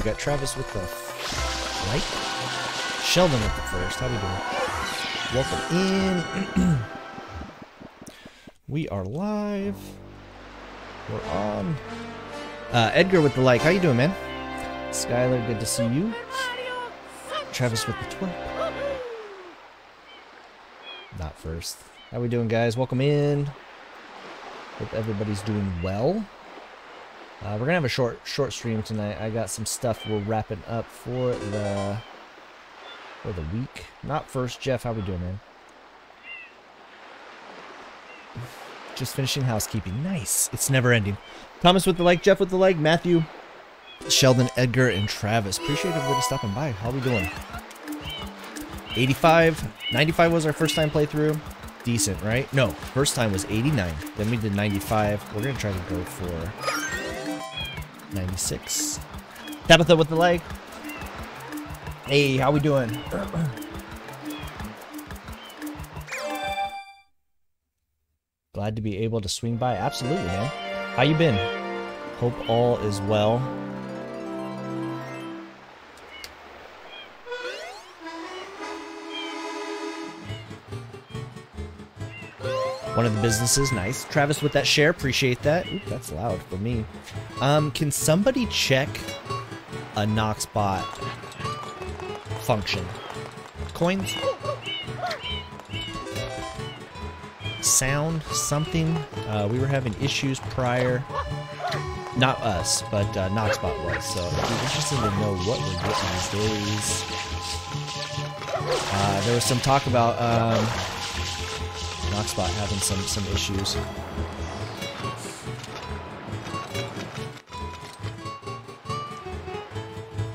We got Travis with the light. Sheldon with the first. How you doing? Welcome in. we are live. We're on. Uh, Edgar with the like. How you doing, man? Skylar, good to see you. Travis with the twerp. Not first. How we doing, guys? Welcome in. Hope everybody's doing well. Uh, we're gonna have a short short stream tonight. I got some stuff we're wrapping up for the for the week. Not first, Jeff. How we doing, man? Just finishing housekeeping. Nice. It's never ending. Thomas with the like, Jeff with the like, Matthew, Sheldon, Edgar, and Travis. Appreciate everybody stopping by. How we doing? 85, 95 was our first time playthrough. Decent, right? No, first time was 89. Then we did 95. We're gonna try to go for 96. Tabitha with the leg. Hey, how we doing? Glad to be able to swing by. Absolutely, man. How you been? Hope all is well. One of the businesses, nice. Travis with that share, appreciate that. Ooh, that's loud for me. Um, can somebody check a Knoxbot function? Coins? Sound? Something? Uh, we were having issues prior. Not us, but uh, Knoxbot was. So it'd be interesting to know what we're getting these days. Uh, there was some talk about um, Knoxbot having some some issues.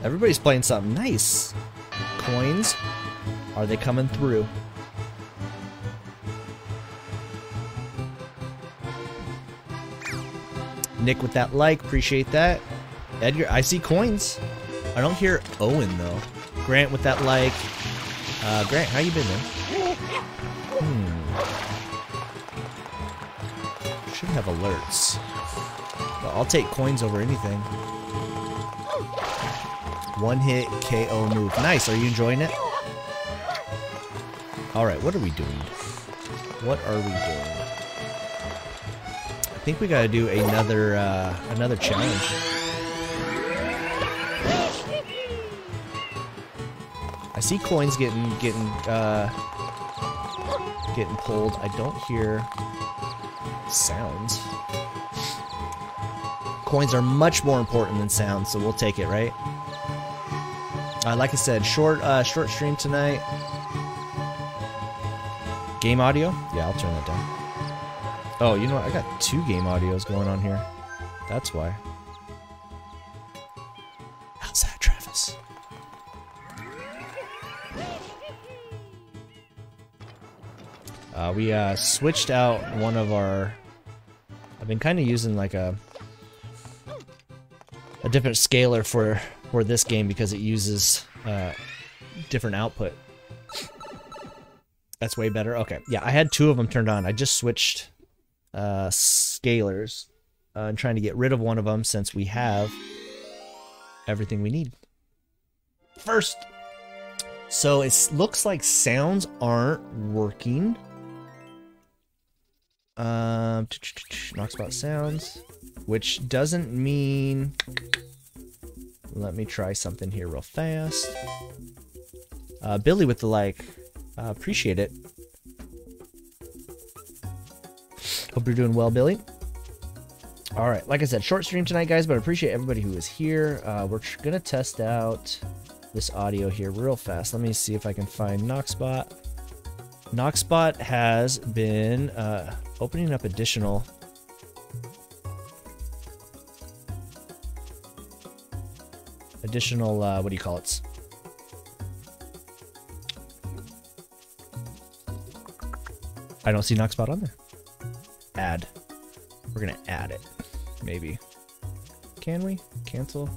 Everybody's playing something nice. Coins, are they coming through? Nick with that like, appreciate that. Edgar, I see coins. I don't hear Owen though. Grant with that like. Uh, Grant, how you been, man? Have alerts. But I'll take coins over anything. One hit KO move. Nice. Are you enjoying it? Alright, what are we doing? What are we doing? I think we gotta do another uh, another challenge. I see coins getting getting uh, getting pulled. I don't hear sounds. Coins are much more important than sounds, so we'll take it, right? Uh, like I said, short uh, short stream tonight. Game audio? Yeah, I'll turn that down. Oh, you know what? I got two game audios going on here. That's why. That, Travis? Uh, we uh, switched out one of our. I've been kind of using like a a different scaler for for this game because it uses uh, different output. That's way better. Okay, yeah, I had two of them turned on. I just switched uh, scalers uh, trying to get rid of one of them since we have everything we need. First, so it looks like sounds aren't working. Um, Knoxbot sounds, which doesn't mean. Let me try something here real fast. Uh, Billy with the like, uh, appreciate it. Hope you're doing well, Billy. All right, like I said, short stream tonight, guys, but I appreciate everybody who is here. Uh, we're gonna test out this audio here real fast. Let me see if I can find Knoxbot. Knoxbot has been uh, opening up additional additional uh, what do you call it? I don't see Knoxbot on there. Add. We're gonna add it maybe. Can we? Cancel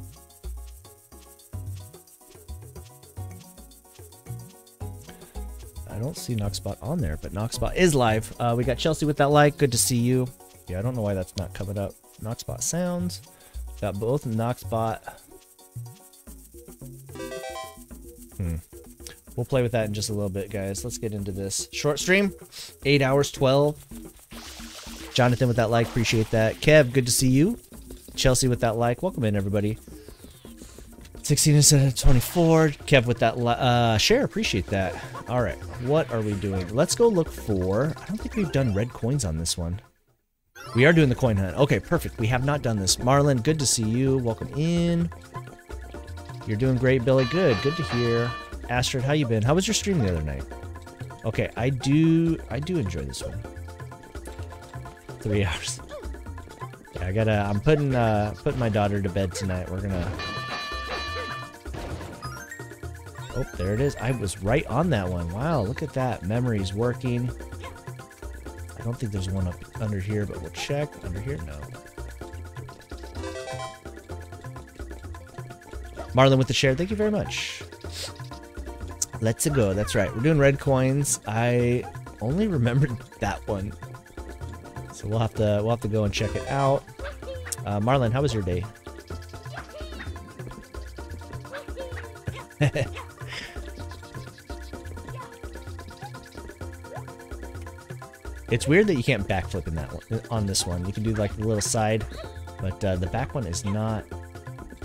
I don't see Noxbot on there, but Noxbot is live. Uh, we got Chelsea with that like. Good to see you. Yeah, I don't know why that's not coming up. Noxbot sounds. Got both Noxbot. Hmm. We'll play with that in just a little bit, guys. Let's get into this short stream. Eight hours, 12. Jonathan with that like. Appreciate that. Kev, good to see you. Chelsea with that like. Welcome in, everybody. 16 instead of 24. Kev with that uh, share. Appreciate that. All right. What are we doing? Let's go look for... I don't think we've done red coins on this one. We are doing the coin hunt. Okay, perfect. We have not done this. Marlin, good to see you. Welcome in. You're doing great, Billy. Good. Good to hear. Astrid, how you been? How was your stream the other night? Okay, I do... I do enjoy this one. Three hours. Yeah, I gotta... I'm putting, uh, putting my daughter to bed tonight. We're gonna Oh, there it is. I was right on that one. Wow, look at that. Memory's working. I don't think there's one up under here, but we'll check. Under here? No. Marlon with the share. Thank you very much. Let's go. That's right. We're doing red coins. I only remembered that one. So we'll have to we'll have to go and check it out. Uh, Marlon, how was your day? It's weird that you can't backflip in that one, on this one. You can do like the little side, but uh, the back one is not.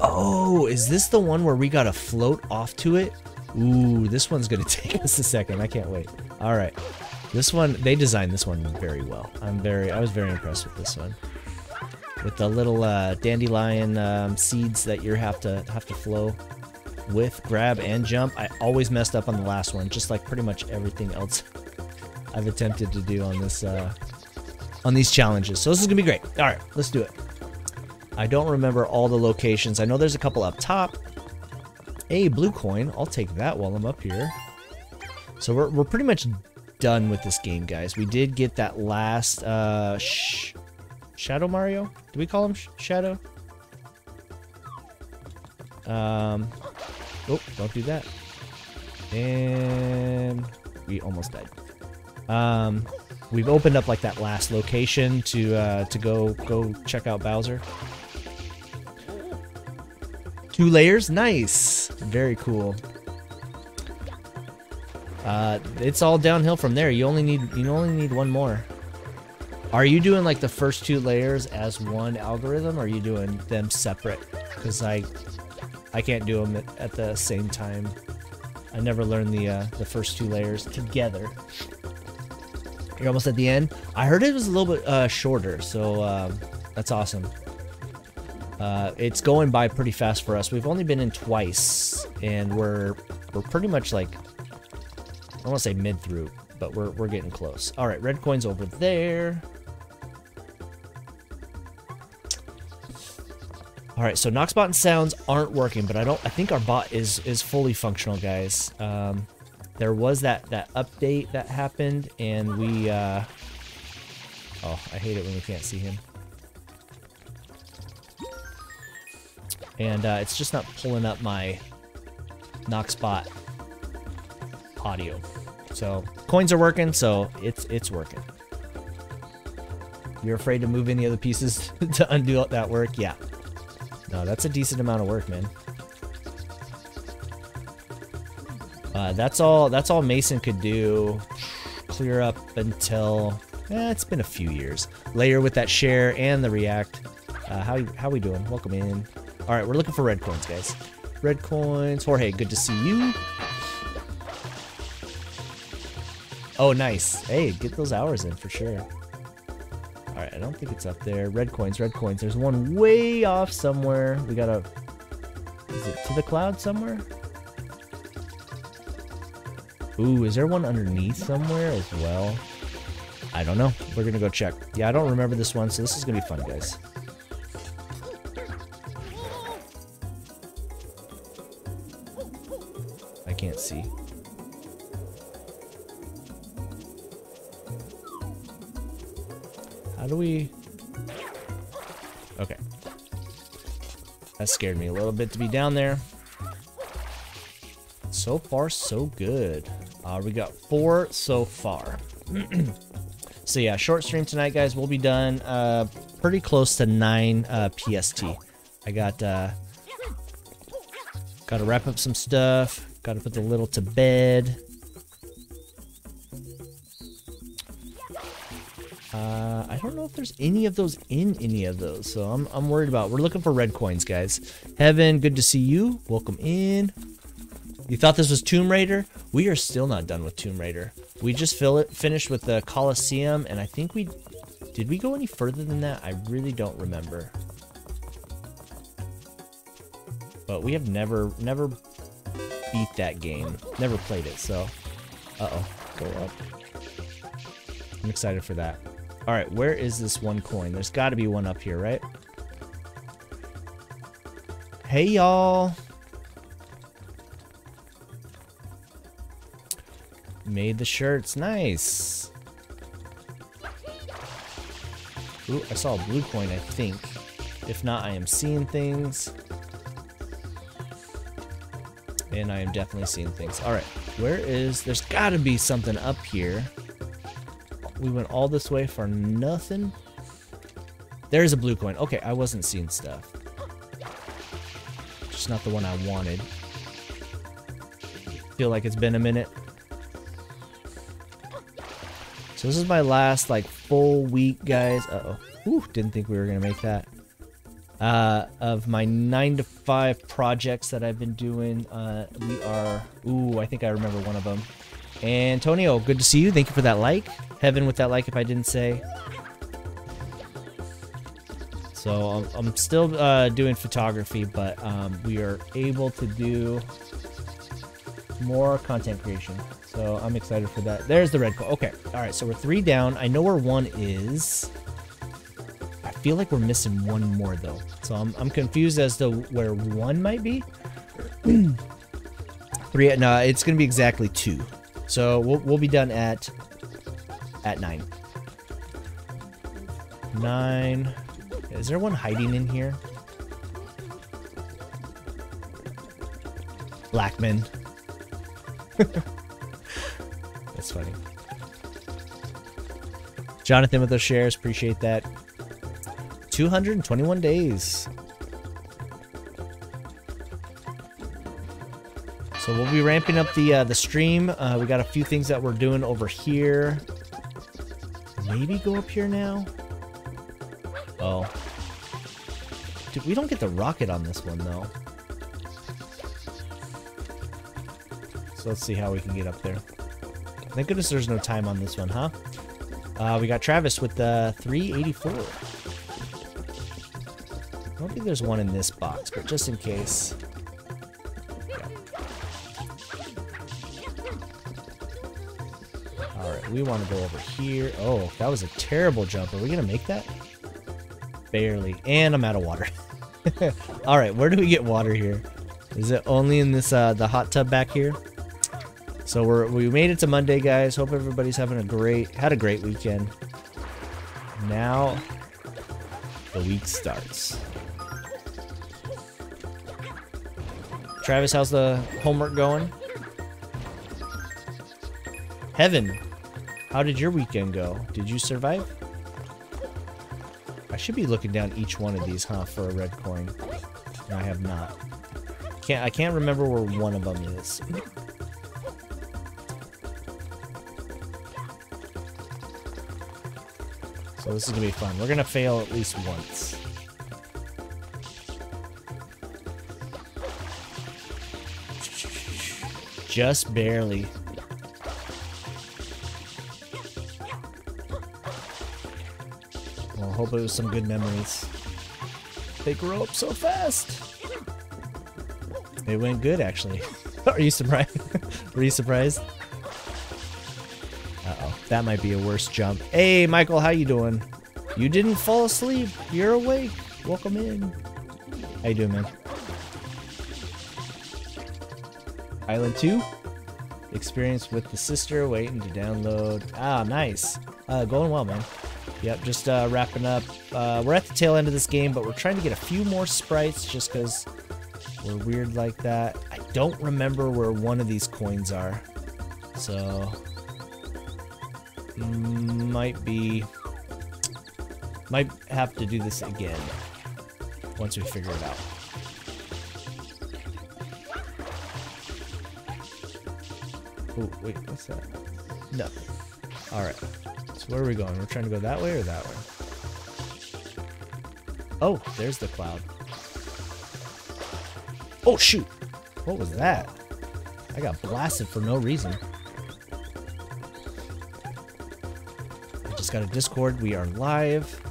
Oh, is this the one where we got to float off to it? Ooh, this one's gonna take us a second. I can't wait. All right, this one they designed this one very well. I'm very, I was very impressed with this one. With the little uh, dandelion um, seeds that you have to have to flow with, grab and jump. I always messed up on the last one, just like pretty much everything else I've attempted to do on this uh, on these challenges. So this is gonna be great. All right, let's do it. I don't remember all the locations. I know there's a couple up top. A blue coin. I'll take that while I'm up here. So we're, we're pretty much done with this game, guys. We did get that last uh, sh Shadow Mario. Do we call him sh Shadow? Um, oh, don't do that. And we almost died. Um, we've opened up like that last location to uh, to go go check out Bowser. Two layers, nice, very cool. Uh, it's all downhill from there. You only need you only need one more. Are you doing like the first two layers as one algorithm, or are you doing them separate? Because I I can't do them at, the same time. I never learned the uh, the first two layers together. You're almost at the end. I heard it was a little bit uh, shorter, so uh, that's awesome. Uh, it's going by pretty fast for us. We've only been in twice, and we're we're pretty much like I want to say mid through, but we're we're getting close. All right, red coins over there. All right, so Noxbot and sounds aren't working, but I don't. I think our bot is is fully functional, guys. Um, there was that that update that happened, and we. Uh, oh, I hate it when we can't see him. And uh, it's just not pulling up my Noxbot audio. So coins are working, so it's it's working. You're afraid to move any of the pieces to undo that work? Yeah. No, that's a decent amount of work, man. Uh, that's all. That's all Mason could do. Clear up until. Eh, it's been a few years. Layer with that share and the react. Uh, how how we doing? Welcome in. All right, we're looking for red coins, guys. Red coins. Jorge, good to see you. Oh, nice. Hey, get those hours in for sure. All right, I don't think it's up there. Red coins, red coins. There's one way off somewhere. We gotta. Is it to the cloud somewhere? Ooh, is there one underneath somewhere as well? I don't know. We're gonna go check. Yeah, I don't remember this one, so this is gonna be fun, guys. I can't see. How do we... Okay. That scared me a little bit to be down there. So far, so good. Uh, we got four so far. so yeah, short stream tonight, guys. We'll be done uh, pretty close to 9 uh, PST. I got uh, got to wrap up some stuff, Gotta put the little to bed. Uh, I don't know if there's any of those in any of those, so I'm, I'm worried about. We're looking for red coins, guys. Heaven, good to see you. Welcome in. You thought this was Tomb Raider? We are still not done with Tomb Raider. We just it, finished with the Coliseum, and I think we... Did we go any further than that? I really don't remember. But we have never, never beat that game. Never played it, so... Uh-oh. Go up. I'm excited for that. Alright, where is this one coin? There's got to be one up here, right? Hey, y'all! Made the shirts. Nice. Ooh, I saw a blue coin, I think. If not, I am seeing things. And I am definitely seeing things. Alright, where is... There's got to be something up here. We went all this way for nothing. There's a blue coin. Okay, I wasn't seeing stuff. Just not the one I wanted. Feel like it's been a minute. So this is my last like full week, guys. Uh oh. Ooh, didn't think we were gonna make that. Uh, of my nine to five projects that I've been doing, uh, we are. Ooh, I think I remember one of them. Antonio, good to see you. Thank you for that like. Heaven with that like, if I didn't say. So I'm, I'm still uh, doing photography, but um, we are able to do more content creation. So I'm excited for that. There's the red coin. Okay. All right. So we're three down. I know where one is. I feel like we're missing one more though. So I'm, I'm confused as to where one might be. three. No, it's going to be exactly two. So we'll, we'll be done at, at nine. Nine. Is there one hiding in here? Blackman. That's funny. Jonathan with those shares, appreciate that. 221 days. So we'll be ramping up the uh, the stream. Uh, we got a few things that we're doing over here. Maybe go up here now. Oh. Dude, we don't get the rocket on this one though. So let's see how we can get up there. Thank goodness there's no time on this one, huh? Uh, we got Travis with the 384. I don't think there's one in this box, but just in case. Alright, we want to go over here. Oh, that was a terrible jump. Are we going to make that? Barely. And I'm out of water. Alright, where do we get water here? Is it only in this uh, the hot tub back here? So we're we made it to Monday, guys. Hope everybody's having a great had a great weekend. Now the week starts. Travis, how's the homework going? Heaven, how did your weekend go? Did you survive? I should be looking down each one of these, huh, for a red coin. I have not. Can't I can't remember where one of them is. So this is gonna be fun. We're gonna fail at least once. Just barely. Well, hope it was some good memories. They grow up so fast. It went good, actually. Are you surprised? Were you surprised? That might be a worse jump. Hey, Michael, how you doing? You didn't fall asleep. You're awake. Welcome in. How you doing, man? Island 2? Experience with the sister, waiting to download. Ah, nice. Uh, going well, man. Yep, just uh, wrapping up. Uh, we're at the tail end of this game, but we're trying to get a few more sprites just because we're weird like that. I don't remember where one of these coins are. So, might be... Might have to do this again once we figure it out. Oh, wait, what's that? Nothing. Alright. So where are we going? We're trying to go that way or that way? Oh, there's the cloud. Oh, shoot. What was that? I got blasted for no reason. Got a Discord. We are live.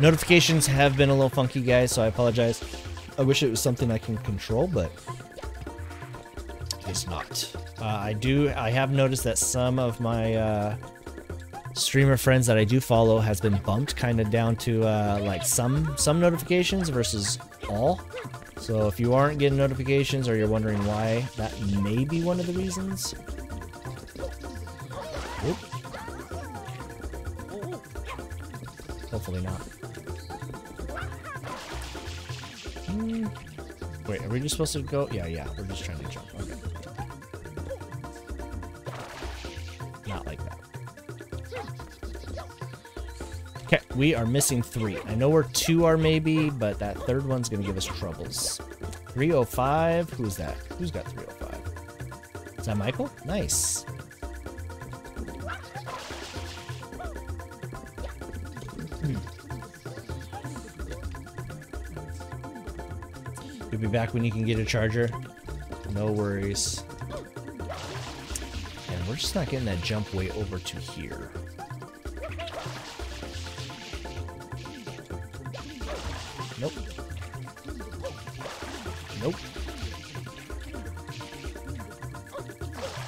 Notifications have been a little funky, guys, so I apologize. I wish it was something I can control, but it's not. Uh, I do. I have noticed that some of my uh, streamer friends that I do follow has been bumped kind of down to uh, like some some notifications versus all. So if you aren't getting notifications or you're wondering why, that may be one of the reasons. Supposed to go? Yeah, yeah, we're just trying to jump. Okay. Not like that. Okay, we are missing three. I know where two are maybe, but that third one's gonna give us troubles. 305, who's that? Who's got 305? Is that Michael? Nice. Be back when you can get a charger. No worries. And we're just not getting that jump way over to here. Nope. Nope.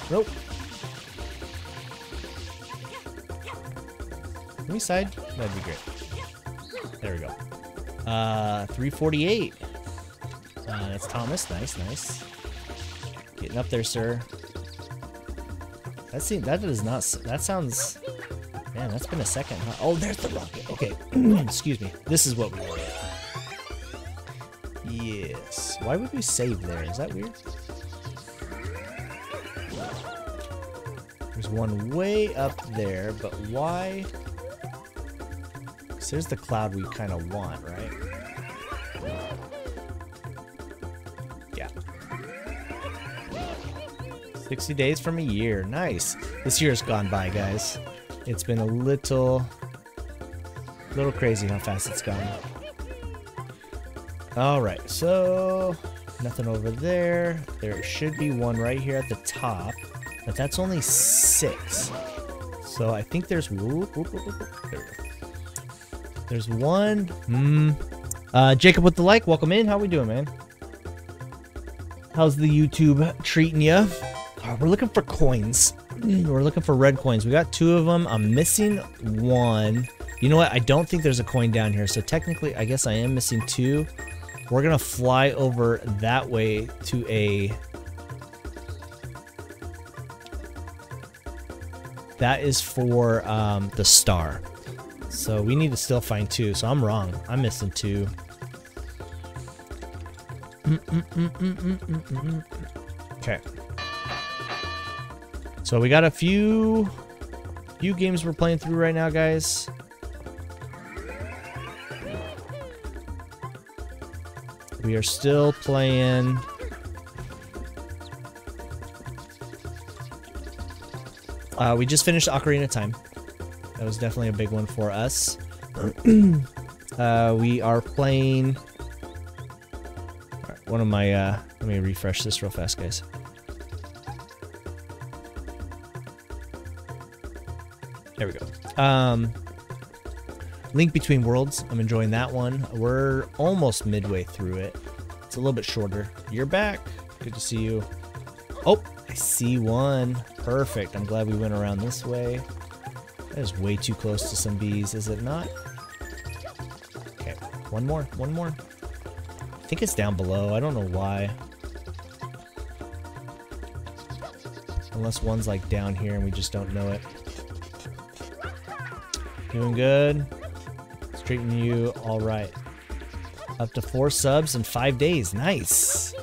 Nope. Can we side? That'd be great. There we go. Uh, 348. That's Thomas. Nice, nice. Getting up there, sir. That seems, that does not, that sounds, man, that's been a second. Huh? Oh, there's the rocket. Okay, excuse me. This is what we wanted. Yes. Why would we save there? Is that weird? There's one way up there, but why? So there's the cloud we kind of want, right? 60 days from a year. Nice. This year's gone by, guys. It's been a little, little crazy how fast it's gone. All right, so nothing over there. There should be one right here at the top, but that's only six. So I think there's whoop, whoop, whoop, there. There's one. Hmm. Uh, Jacob with the like, welcome in. How we doing, man? How's the YouTube treating you? We're looking for coins. We're looking for red coins. We got two of them. I'm missing one. You know what? I don't think there's a coin down here. So technically, I guess I am missing two. We're going to fly over that way to a... That is for um, the star. So we need to still find two. So I'm wrong. I'm missing two. Mm, mm, mm, okay. So we got a few few games we're playing through right now, guys. We are still playing Uh, we just finished Ocarina of Time. That was definitely a big one for us. uh, we are playing. Right, one of my. Uh, let me refresh this real fast, guys. There we go. Um, Link Between Worlds. I'm enjoying that one. We're almost midway through it. It's a little bit shorter. You're back. Good to see you. Oh, I see one. Perfect. I'm glad we went around this way. That is way too close to some bees, is it not? Okay, one more, one more. I think it's down below. I don't know why. Unless one's like down here and we just don't know it. Doing good. It's treating you all right. Up to four subs in five days. Nice.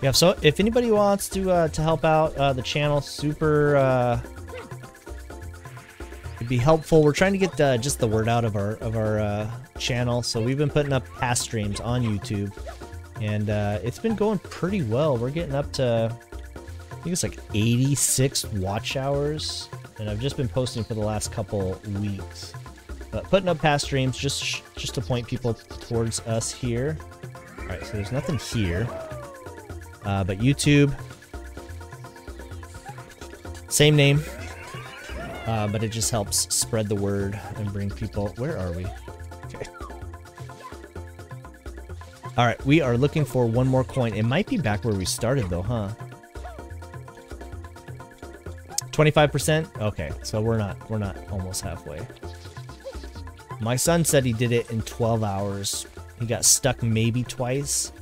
Yeah, so if anybody wants to uh, to help out uh, the channel, super uh, it'd be helpful. We're trying to get uh, just the word out of our of our uh, channel, so we've been putting up past streams on YouTube. and uh, it's been going pretty well. We're getting up to, think it's like 86 watch hours, and I've just been posting for the last couple weeks. But putting up past streams just just to point people towards us here. All right, so there's nothing here, uh, but YouTube, same name, uh, but it just helps spread the word and bring people. Where are we? Okay. All right, we are looking for one more coin. It might be back where we started though, huh? 25%? Okay, so we're not we're not almost halfway. My son said he did it in 12 hours. He got stuck maybe twice.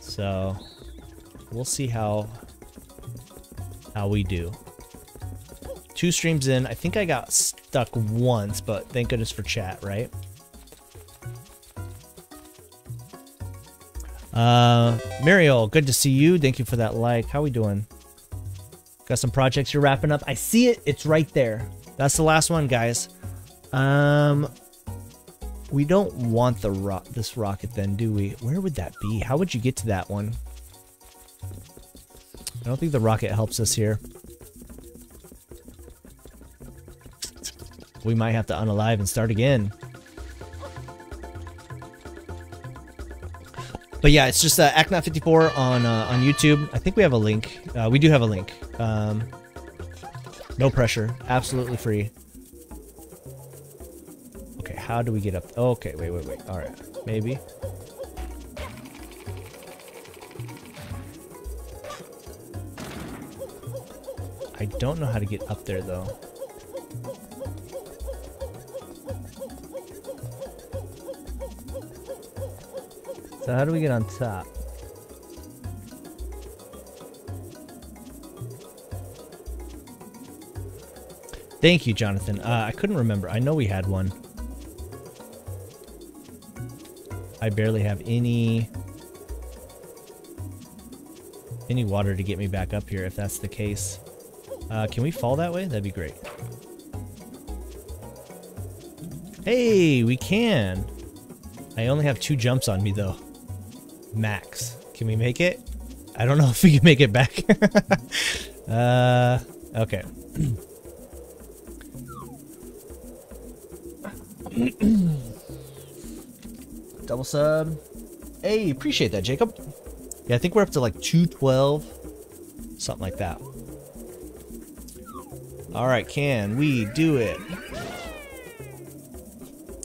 So we'll see how how we do. Two streams in. I think I got stuck once, but thank goodness for chat, right? Uh, Mariel, good to see you. Thank you for that like. How we doing? Got some projects you're wrapping up. I see it. It's right there. That's the last one, guys. Um, we don't want the ro this rocket then, do we? Where would that be? How would you get to that one? I don't think the rocket helps us here. We might have to unalive and start again. But yeah, it's just uh, Aknot54 on uh, on YouTube. I think we have a link. Uh, we do have a link. Um, no pressure, absolutely free. Okay, how do we get up? Okay, wait, wait, wait. All right, maybe. I don't know how to get up there though. So how do we get on top? Thank you, Jonathan. Uh, I couldn't remember. I know we had one. I barely have any any water to get me back up here if that's the case. Uh, can we fall that way? That'd be great. Hey, we can. I only have two jumps on me though max. Can we make it? I don't know if we can make it back. uh, okay. Double sub. Hey, appreciate that, Jacob. Yeah, I think we're up to like 212. Something like that. Alright, can we do it?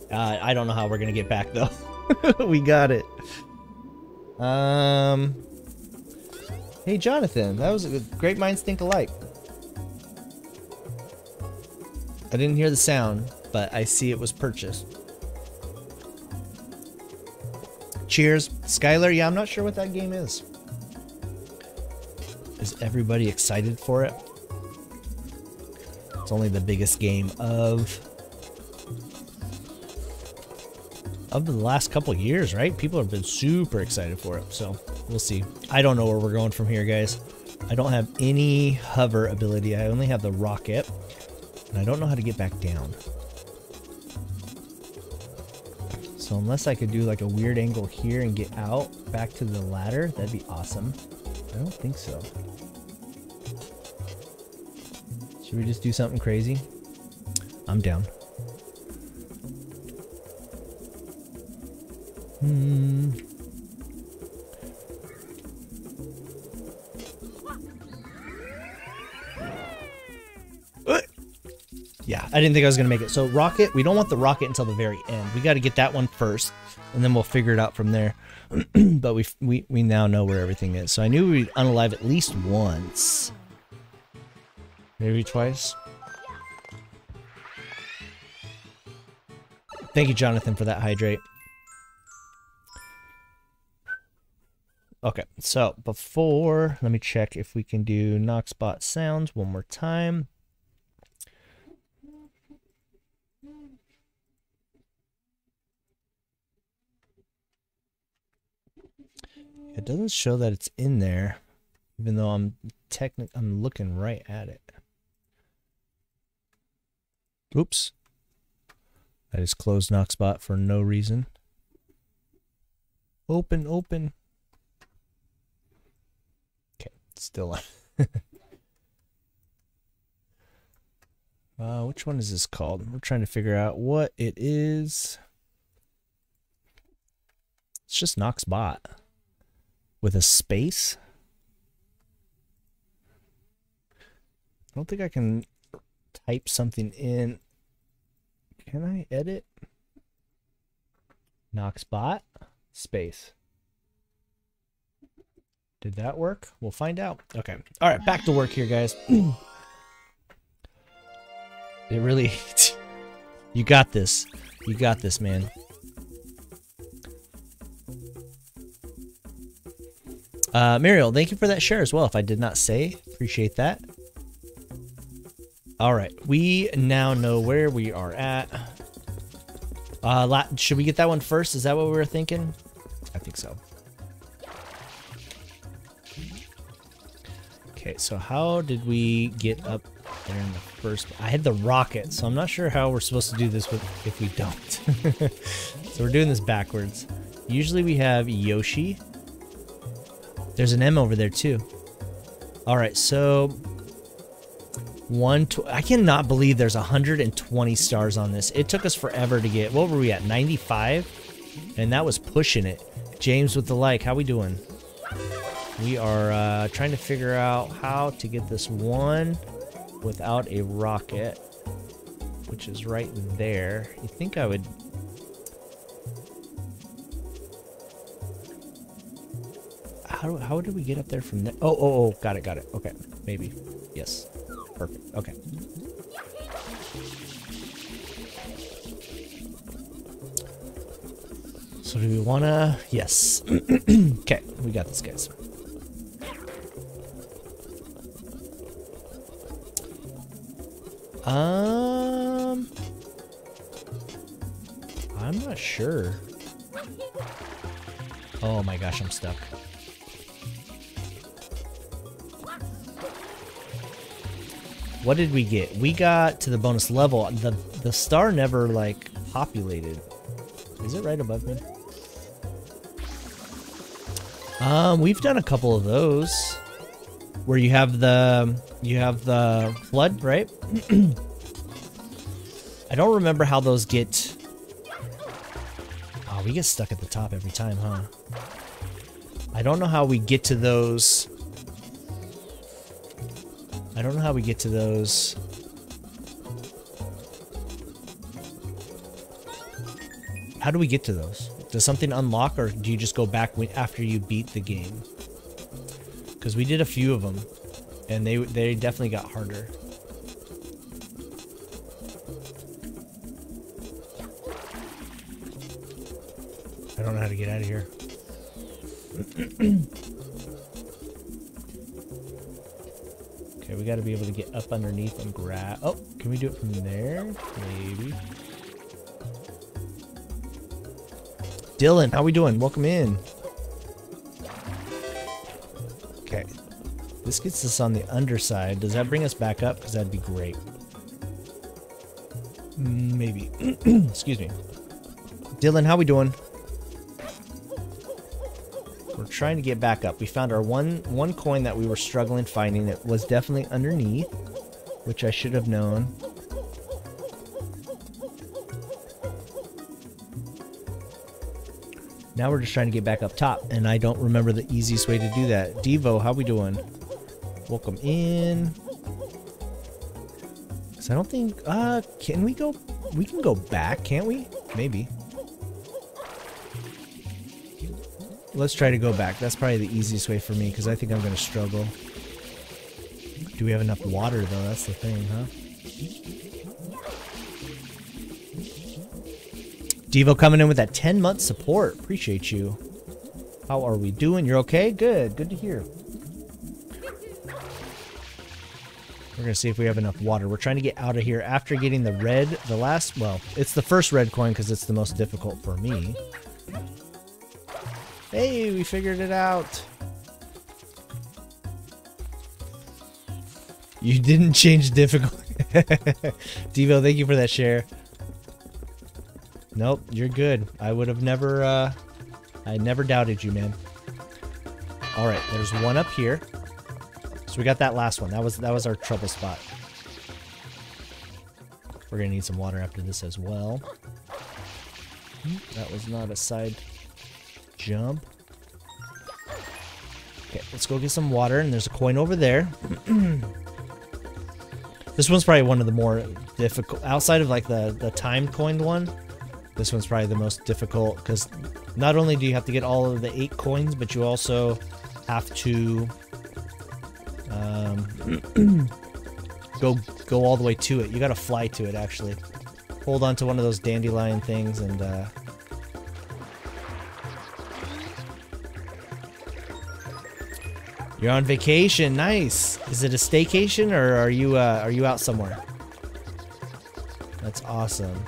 Uh, I don't know how we're going to get back, though. we got it. Um. Hey, Jonathan, that was a great minds think alike. I didn't hear the sound, but I see it was purchased. Cheers. Skylar, yeah, I'm not sure what that game is. Is everybody excited for it? It's only the biggest game of of the last couple years, right? People have been super excited for it, so we'll see. I don't know where we're going from here, guys. I don't have any hover ability. I only have the rocket, and I don't know how to get back down. So unless I could do like a weird angle here and get out back to the ladder, that'd be awesome. I don't think so. Should we just do something crazy? I'm down. Hmm. Yeah, I didn't think I was going to make it. So rocket, we don't want the rocket until the very end. We got to get that one first, and then we'll figure it out from there. but we, we we now know where everything is. So I knew we'd unalive at least once. Maybe twice. Thank you, Jonathan, for that hydrate. Okay, so before, let me check if we can do Knoxbot sounds one more time. It doesn't show that it's in there, even though I'm technic I'm looking right at it. Oops. I just closed Knoxbot for no reason. Open, open. Still. uh, which one is this called? We're trying to figure out what it is. It's just Nox bot with a space. I don't think I can type something in. Can I edit? Noxbot space. Did that work? We'll find out. Okay. All right, back to work here, guys. it really You got this. You got this, man. Uh, Muriel, thank you for that share as well. If I did not say, appreciate that. All right, we now know where we are at. Uh, should we get that one first? Is that what we were thinking? I think so. Okay, so how did we get up there in the first? I had the rocket, so I'm not sure how we're supposed to do this with if we don't. so we're doing this backwards. Usually we have Yoshi. There's an M over there too. All right, so one. I cannot believe there's 120 stars on this. It took us forever to get. What were we at? 95, and that was pushing it. James with the like. How we doing? We are uh, trying to figure out how to get this one without a rocket, which is right there. You think I would... How, how did we get up there from there? Oh, oh, oh, got it, got it. Okay, maybe. Yes. Perfect. Okay. So do we wanna... Yes. okay, we got this, guys. Um... I'm not sure. Oh my gosh, I'm stuck. What did we get? We got to the bonus level. The the star never like populated. Is it right above me? Um, we've done a couple of those where you have the you have the FLUDD, right? I don't remember how those get. Oh, we get stuck at the top every time, huh? I don't know how we get to those I don't know how we get to those. How do we get to those? Does something unlock or do you just go back after you beat the game? Because we did a few of them and they, they definitely got harder. I don't know how to get out of here. Okay, we gotta be able to get up underneath and grab. Oh, can we do it from there? Maybe. Dylan, how we doing? Welcome in. Okay. This gets us on the underside. Does that bring us back up? Because that'd be great. Mm, maybe. Excuse me. Dylan, how we doing? We're trying to get back up. We found our one one coin that we were struggling finding. It was definitely underneath, which I should have known. Now we're just trying to get back up top, and I don't remember the easiest way to do that. Devo, how we doing? Welcome in. So I don't think, uh, can we go, we can go back, can't we? Maybe. Let's try to go back. That's probably the easiest way for me because I think I'm going to struggle. Do we have enough water though? That's the thing, huh? Devo coming in with that 10 month support. Appreciate you. How are we doing? You're okay? Good. Good to hear. We're going to see if we have enough water. We're trying to get out of here after getting the red, the last, well, it's the first red coin because it's the most difficult for me. Hey, we figured it out. You didn't change difficulty. Devo, thank you for that share. Nope, you're good. I would have never, uh, I never doubted you, man. Alright, there's one up here. So we got that last one. That was that was our trouble spot. We're gonna need some water after this as well. That was not a side jump. Okay, let's go get some water, and there's a coin over there. this one's probably one of the more difficult, outside of like the, the timed coined one, this one's probably the most difficult, because not only do you have to get all of the eight coins, but you also have to um, go go all the way to it. You gotta fly to it, actually. Hold on to one of those dandelion things and uh, You're on vacation. Nice. Is it a staycation or are you uh, are you out somewhere? That's awesome.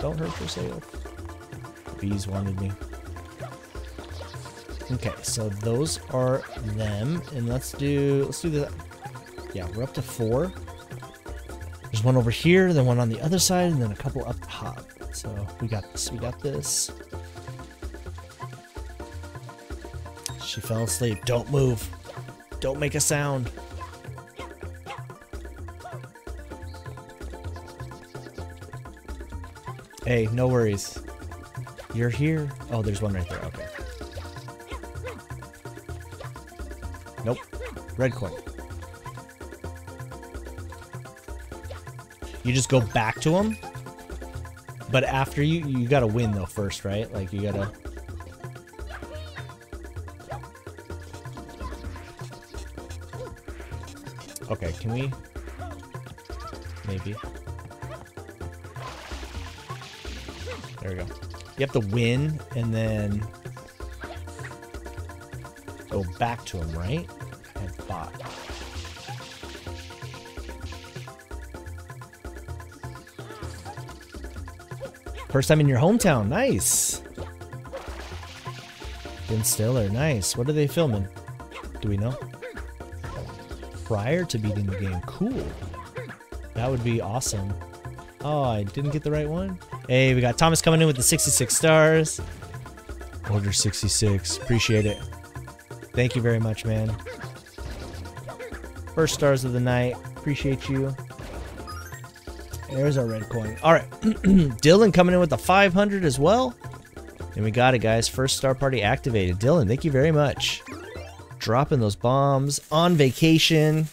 Don't hurt yourself. Bees wanted me. Okay, so those are them, and let's do let's do the yeah. We're up to four. There's one over here, then one on the other side, and then a couple up top. So we got this. We got this. She fell asleep. Don't move. Don't make a sound. Hey, no worries. You're here. Oh, there's one right there. Okay. Nope. Red coin. You just go back to him. But after you, you gotta win though first, right? Like you gotta... Okay, can we... Maybe. There we go. You have to win and then go back to him, right? And bot. First time in your hometown. Nice. Ben Stiller. Nice. What are they filming? Do we know? Prior to beating the game. Cool. That would be awesome. Oh, I didn't get the right one? Hey, we got Thomas coming in with the 66 stars. Order 66. Appreciate it. Thank you very much, man. First stars of the night. Appreciate you. There's our red coin. All right. Dylan coming in with the 500 as well. And we got it, guys. First star party activated. Dylan, thank you very much. Dropping those bombs on vacation.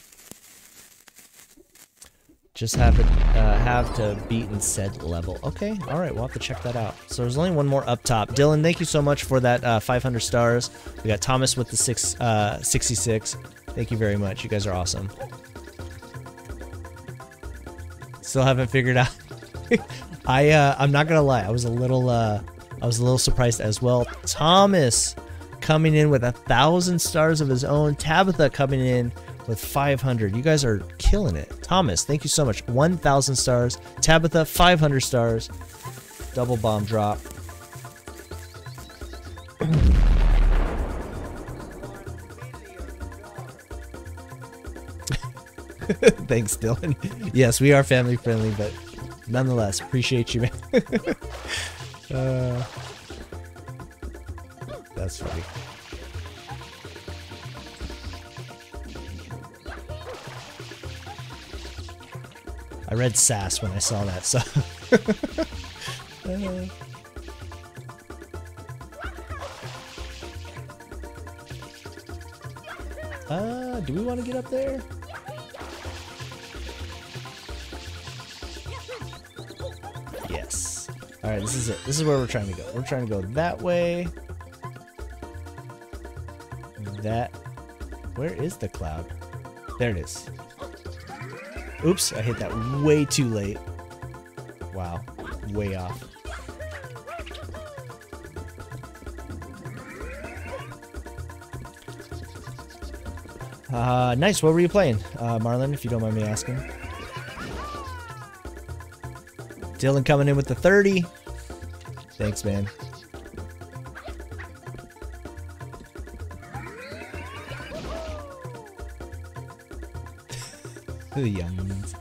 Just have it uh, have to beat in said level. Okay, all right, we'll have to check that out. So there's only one more up top. Dylan, thank you so much for that uh, 500 stars. We got Thomas with the six, uh, 66. Thank you very much. You guys are awesome. Still haven't figured out. I uh, I'm not gonna lie. I was a little uh, I was a little surprised as well. Thomas coming in with a thousand stars of his own. Tabitha coming in with 500. You guys are killing it. Thomas, thank you so much. 1,000 stars. Tabitha, 500 stars. Double bomb drop. Thanks, Dylan. Yes, we are family friendly, but nonetheless, appreciate you, man. uh, that's funny. I read sass when I saw that, so. uh, do we want to get up there? Yes. Alright, this is it. This is where we're trying to go. We're trying to go that way. That. Where is the cloud? There it is. Oops, I hit that way too late. Wow, way off. Uh, nice. What were you playing, uh, Marlon, if you don't mind me asking? Dylan coming in with the 30. Thanks, man. The youngins.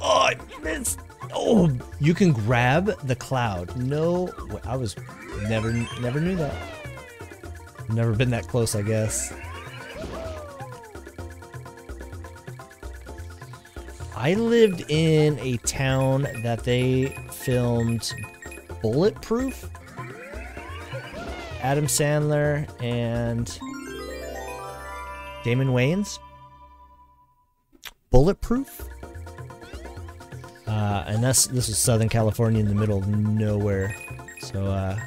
Oh, I missed. Oh, you can grab the cloud. No, I was never, never knew that. Never been that close, I guess. I lived in a town that they filmed Bulletproof. Adam Sandler and Damon Wayans. Bulletproof. Uh, and that's this is Southern California in the middle of nowhere. So, uh,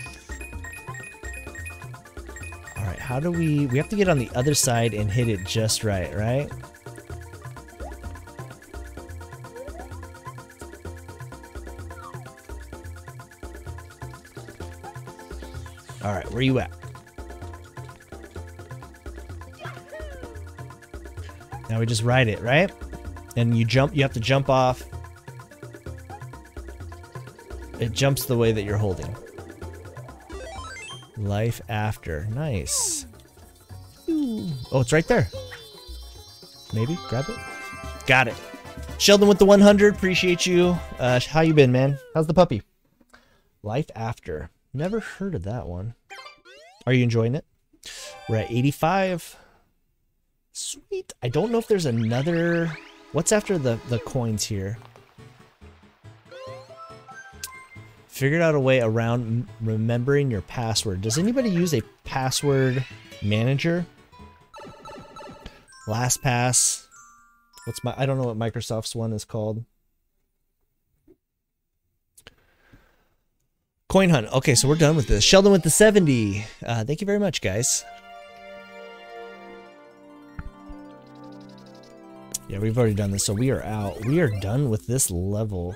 all right, how do we? We have to get on the other side and hit it just right, right? All right, where you at? Now we just ride it, right? And you jump, you have to jump off. It jumps the way that you're holding. Life after. Nice. Oh, it's right there. Maybe grab it. Got it. Sheldon with the 100. Appreciate you. Uh, how you been, man? How's the puppy? Life after. Never heard of that one. Are you enjoying it? We're at 85. Sweet. I don't know if there's another... What's after the, the coins here? Figured out a way around remembering your password. Does anybody use a password manager? LastPass. What's my... I don't know what Microsoft's one is called. Coin hunt. Okay, so we're done with this. Sheldon with the 70. Uh, thank you very much, guys. Yeah, we've already done this, so we are out. We are done with this level.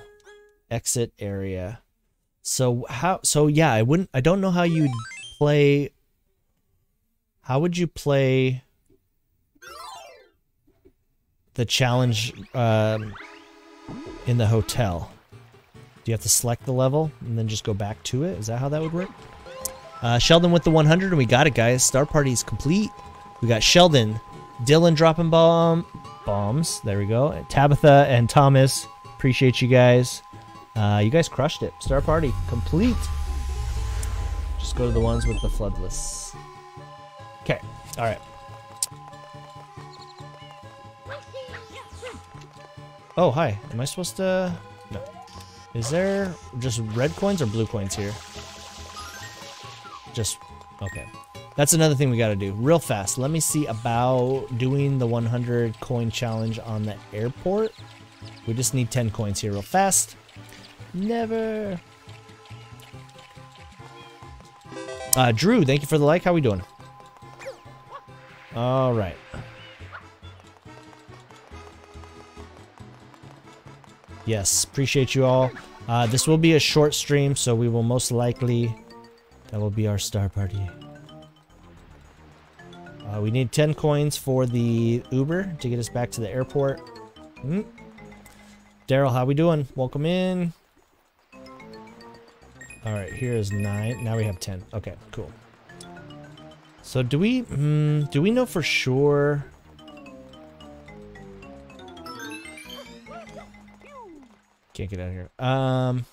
Exit area. So how so yeah, I wouldn't I don't know how you'd play how would you play the challenge um, in the hotel? Do you have to select the level and then just go back to it? Is that how that would work? Uh, Sheldon with the 100, and we got it, guys. Star Party is complete. We got Sheldon, Dylan dropping bomb bombs. There we go. Tabitha and Thomas. Appreciate you guys. Uh, you guys crushed it. Star party complete. Just go to the ones with the floodless. Okay. All right. Oh, hi. Am I supposed to... No. Is there just red coins or blue coins here? Just, okay. That's another thing we gotta do. Real fast, let me see about doing the 100 coin challenge on the airport. We just need 10 coins here real fast. Never. Uh, Drew, thank you for the like. How we doing? All right. Yes, appreciate you all. Uh, this will be a short stream, so we will most likely... That will be our star party. Uh, we need 10 coins for the Uber to get us back to the airport. Mm. Daryl, how we doing? Welcome in. All right, here is nine. Now we have 10. Okay, cool. So do we, mm, do we know for sure Can't get out of here. Um,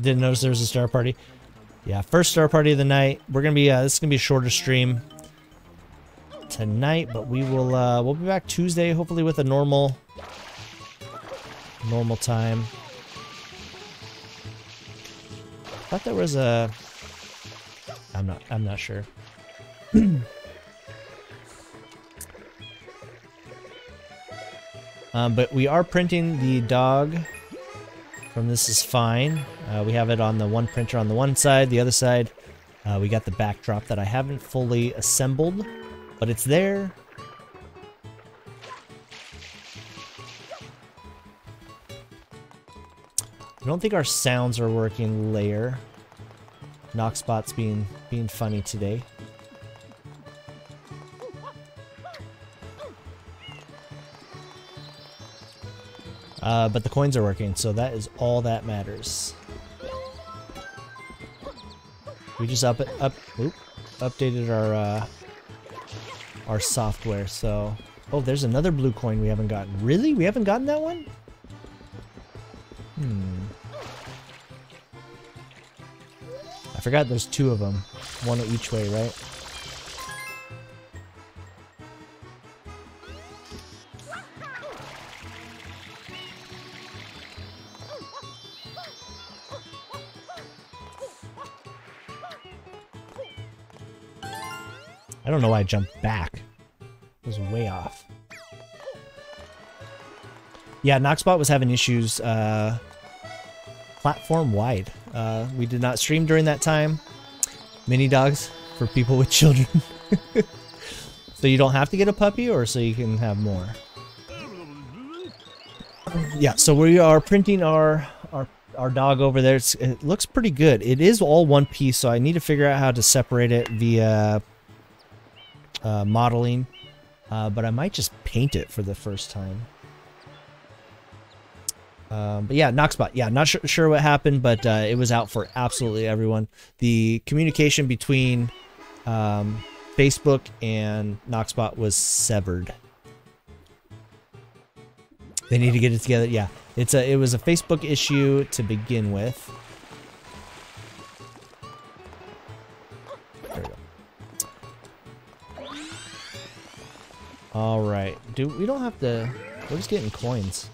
didn't notice there was a star party. Yeah, first star party of the night. We're gonna be uh, this is gonna be a shorter stream tonight, but we will uh, we'll be back Tuesday, hopefully with a normal normal time. I thought there was a. I'm not. I'm not sure. Um, but we are printing the dog from This Is Fine. Uh, we have it on the one printer on the one side. The other side, uh, we got the backdrop that I haven't fully assembled, but it's there. I don't think our sounds are working layer. Knockspot's being being funny today. Uh, but the coins are working, so that is all that matters. We just up up updated our uh, our software, so oh, there's another blue coin we haven't gotten. Really, we haven't gotten that one? Hmm. I forgot there's two of them. One each way, right? I don't know why I jumped back. It was way off. Yeah, Knoxbot was having issues uh, platform wide. Uh, we did not stream during that time. Mini dogs for people with children. so you don't have to get a puppy or so you can have more. Yeah, so we are printing our our our dog over there. It's, it looks pretty good. It is all one piece, so I need to figure out how to separate it via uh, modeling. Uh, but I might just paint it for the first time. Um, but yeah, Knoxbot. Yeah, not sure, sure what happened, but uh, it was out for absolutely everyone. The communication between um, Facebook and Knoxbot was severed. They need to get it together. Yeah, it's a it was a Facebook issue to begin with. All right, dude. we don't have to? We're just getting coins.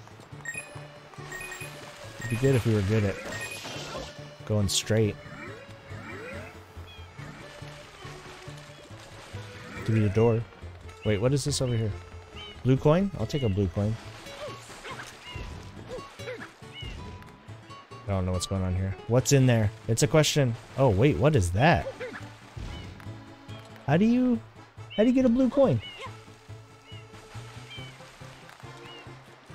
It'd be good if we were good at going straight. Through the door. Wait, what is this over here? Blue coin? I'll take a blue coin. I don't know what's going on here. What's in there? It's a question. Oh, wait, what is that? How do you... How do you get a blue coin?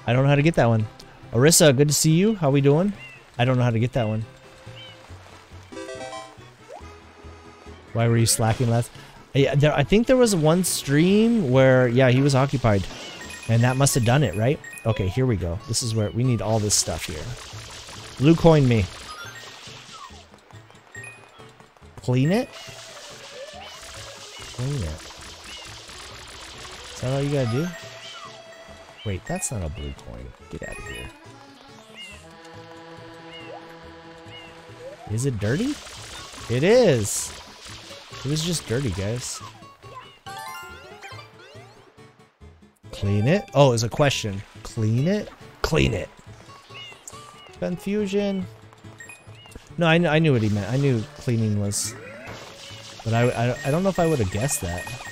I don't know how to get that one. Arissa, good to see you. How we doing? I don't know how to get that one. Why were you slacking last? Uh, yeah, there, I think there was one stream where, yeah, he was occupied. And that must have done it, right? Okay, here we go. This is where we need all this stuff here. Blue coin me. Clean it? Clean it. Is that all you gotta do? Wait, that's not a blue coin. Get out of here. Is it dirty? It is! It was just dirty, guys. Clean it? Oh, it's a question. Clean it? Clean it. Confusion. No, I, I knew what he meant. I knew cleaning was... But I, I, I don't know if I would have guessed that.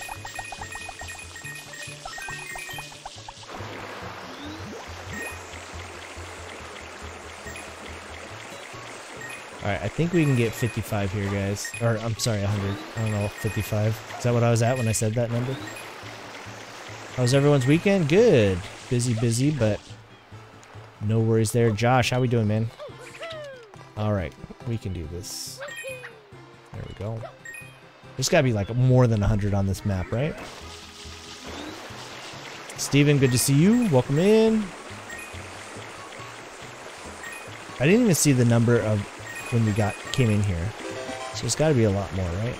Alright, I think we can get 55 here, guys. Or, I'm sorry, 100. I don't know, 55. Is that what I was at when I said that number? How was everyone's weekend? Good. Busy, busy, but no worries there. Josh, how we doing, man? Alright, we can do this. There we go. There's gotta be like more than 100 on this map, right? Steven, good to see you. Welcome in. I didn't even see the number of when we got came in here. So it's got to be a lot more, right?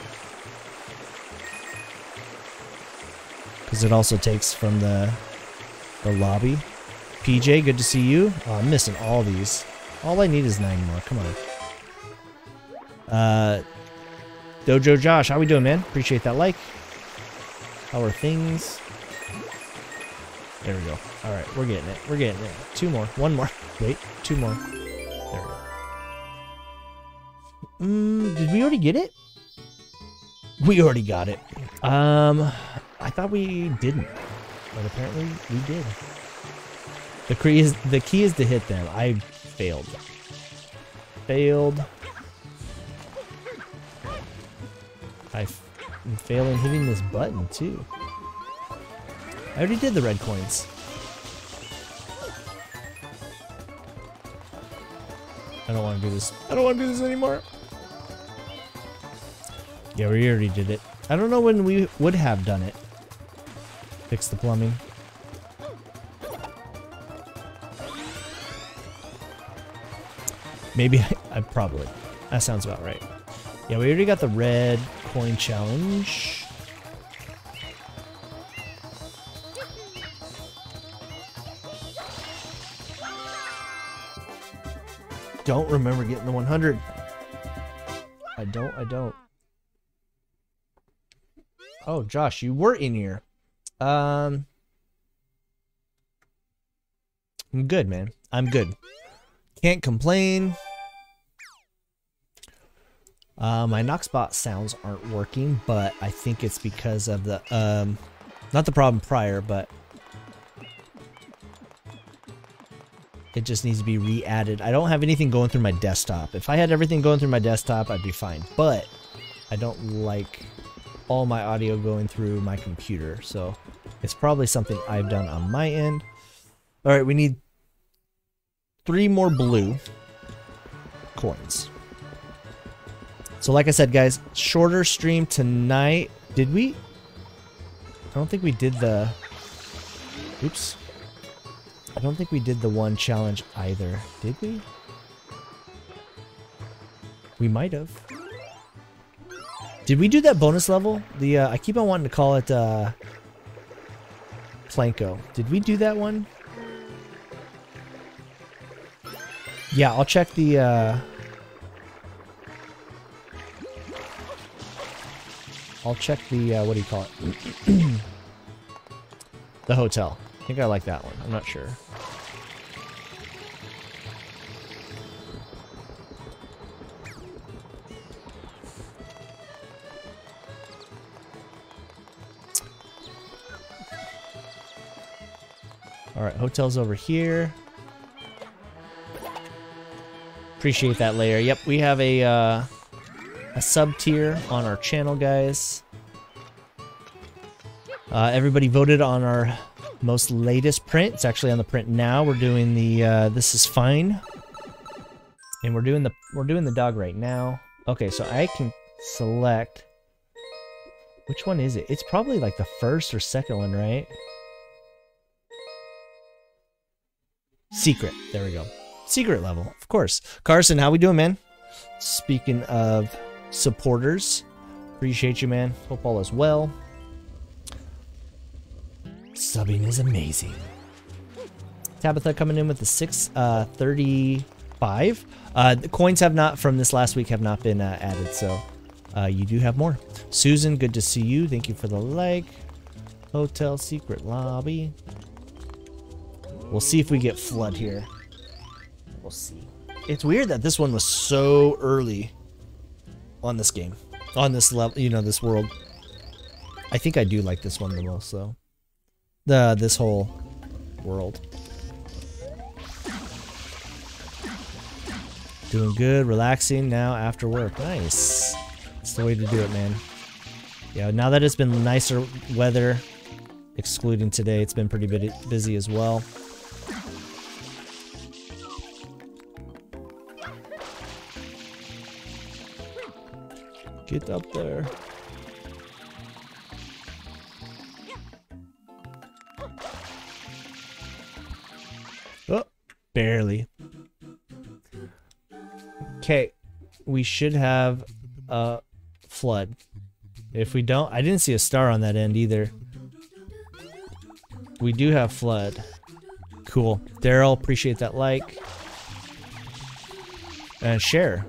Because it also takes from the the lobby. PJ, good to see you. Oh, I'm missing all these. All I need is nine more. Come on. Uh, Dojo Josh, how we doing, man? Appreciate that like. How are things? There we go. All right, we're getting it. We're getting it. Two more. One more. Wait, two more. Mm, did we already get it? We already got it. Um, I thought we didn't, but apparently we did. The key is the key is to hit them. I failed. Failed. I am failing hitting this button too. I already did the red coins. I don't want to do this. I don't want to do this anymore. Yeah, we already did it. I don't know when we would have done it. Fix the plumbing. Maybe I, I probably. That sounds about right. Yeah, we already got the red coin challenge. Don't remember getting the 100. I don't. I don't. Oh, Josh, you were in here. Um, I'm good, man. I'm good. Can't complain. Uh, my Knoxbot sounds aren't working, but I think it's because of the, um, not the problem prior, but it just needs to be re-added. I don't have anything going through my desktop. If I had everything going through my desktop, I'd be fine, but I don't like all my audio going through my computer, so it's probably something I've done on my end. All right, we need three more blue coins. So like I said, guys, shorter stream tonight. Did we? I don't think we did the... Oops. I don't think we did the one challenge either. Did we? We might have. Did we do that bonus level? The uh, I keep on wanting to call it uh, Plinko. Did we do that one? Yeah, I'll check the... Uh, I'll check the, uh, what do you call it? the hotel. I think I like that one. I'm not sure. Alright, hotel's over here. Appreciate that layer. Yep, we have a, uh, a sub tier on our channel, guys. Uh, everybody voted on our most latest print. It's actually on the print now. We're doing the uh, this is fine, and we're doing the we're doing the dog right now. Okay, so I can select which one is it? It's probably like the first or second one, right? Secret. There we go. Secret level, of course. Carson, how we doing, man? Speaking of supporters. Appreciate you, man. Hope all is well. Subbing is amazing. Tabitha coming in with the 635. Uh, uh, the coins have not, from this last week, have not been uh, added, so uh, you do have more. Susan, good to see you. Thank you for the like. Hotel secret lobby. We'll see if we get FLUDD here. We'll see. It's weird that this one was so early on this game, on this level, you know, this world. I think I do like this one the most, though. The this whole world. Doing good, relaxing now after work. Nice. That's the way to do it, man. Yeah, now that it's been nicer weather, excluding today, it's been pretty busy as well. Up there. Oh, barely. Okay, we should have a FLUDD. If we don't, I didn't see a star on that end either. We do have FLUDD. Cool. Daryl, appreciate that like. And share.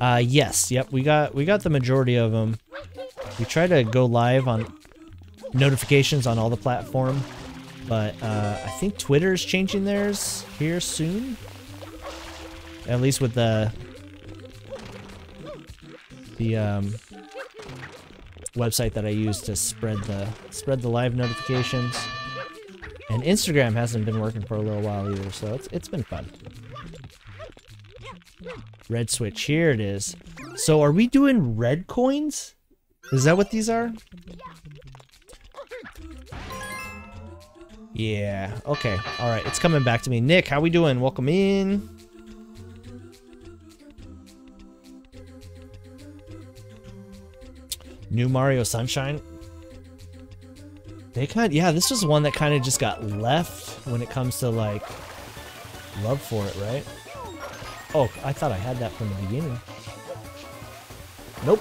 Uh, yes, yep, we got we got the majority of them. We try to go live on notifications on all the platform, but uh, I think Twitter is changing theirs here soon. At least with the the um, website that I use to spread the spread the live notifications. And Instagram hasn't been working for a little while either, so it's it's been fun. Red switch. Here it is. So are we doing red coins? Is that what these are? Yeah. Okay. All right. It's coming back to me. Nick, how we doing? Welcome in. New Mario Sunshine. They kind yeah, this was one that kind of just got left when it comes to like love for it, right? Oh, I thought I had that from the beginning. Nope.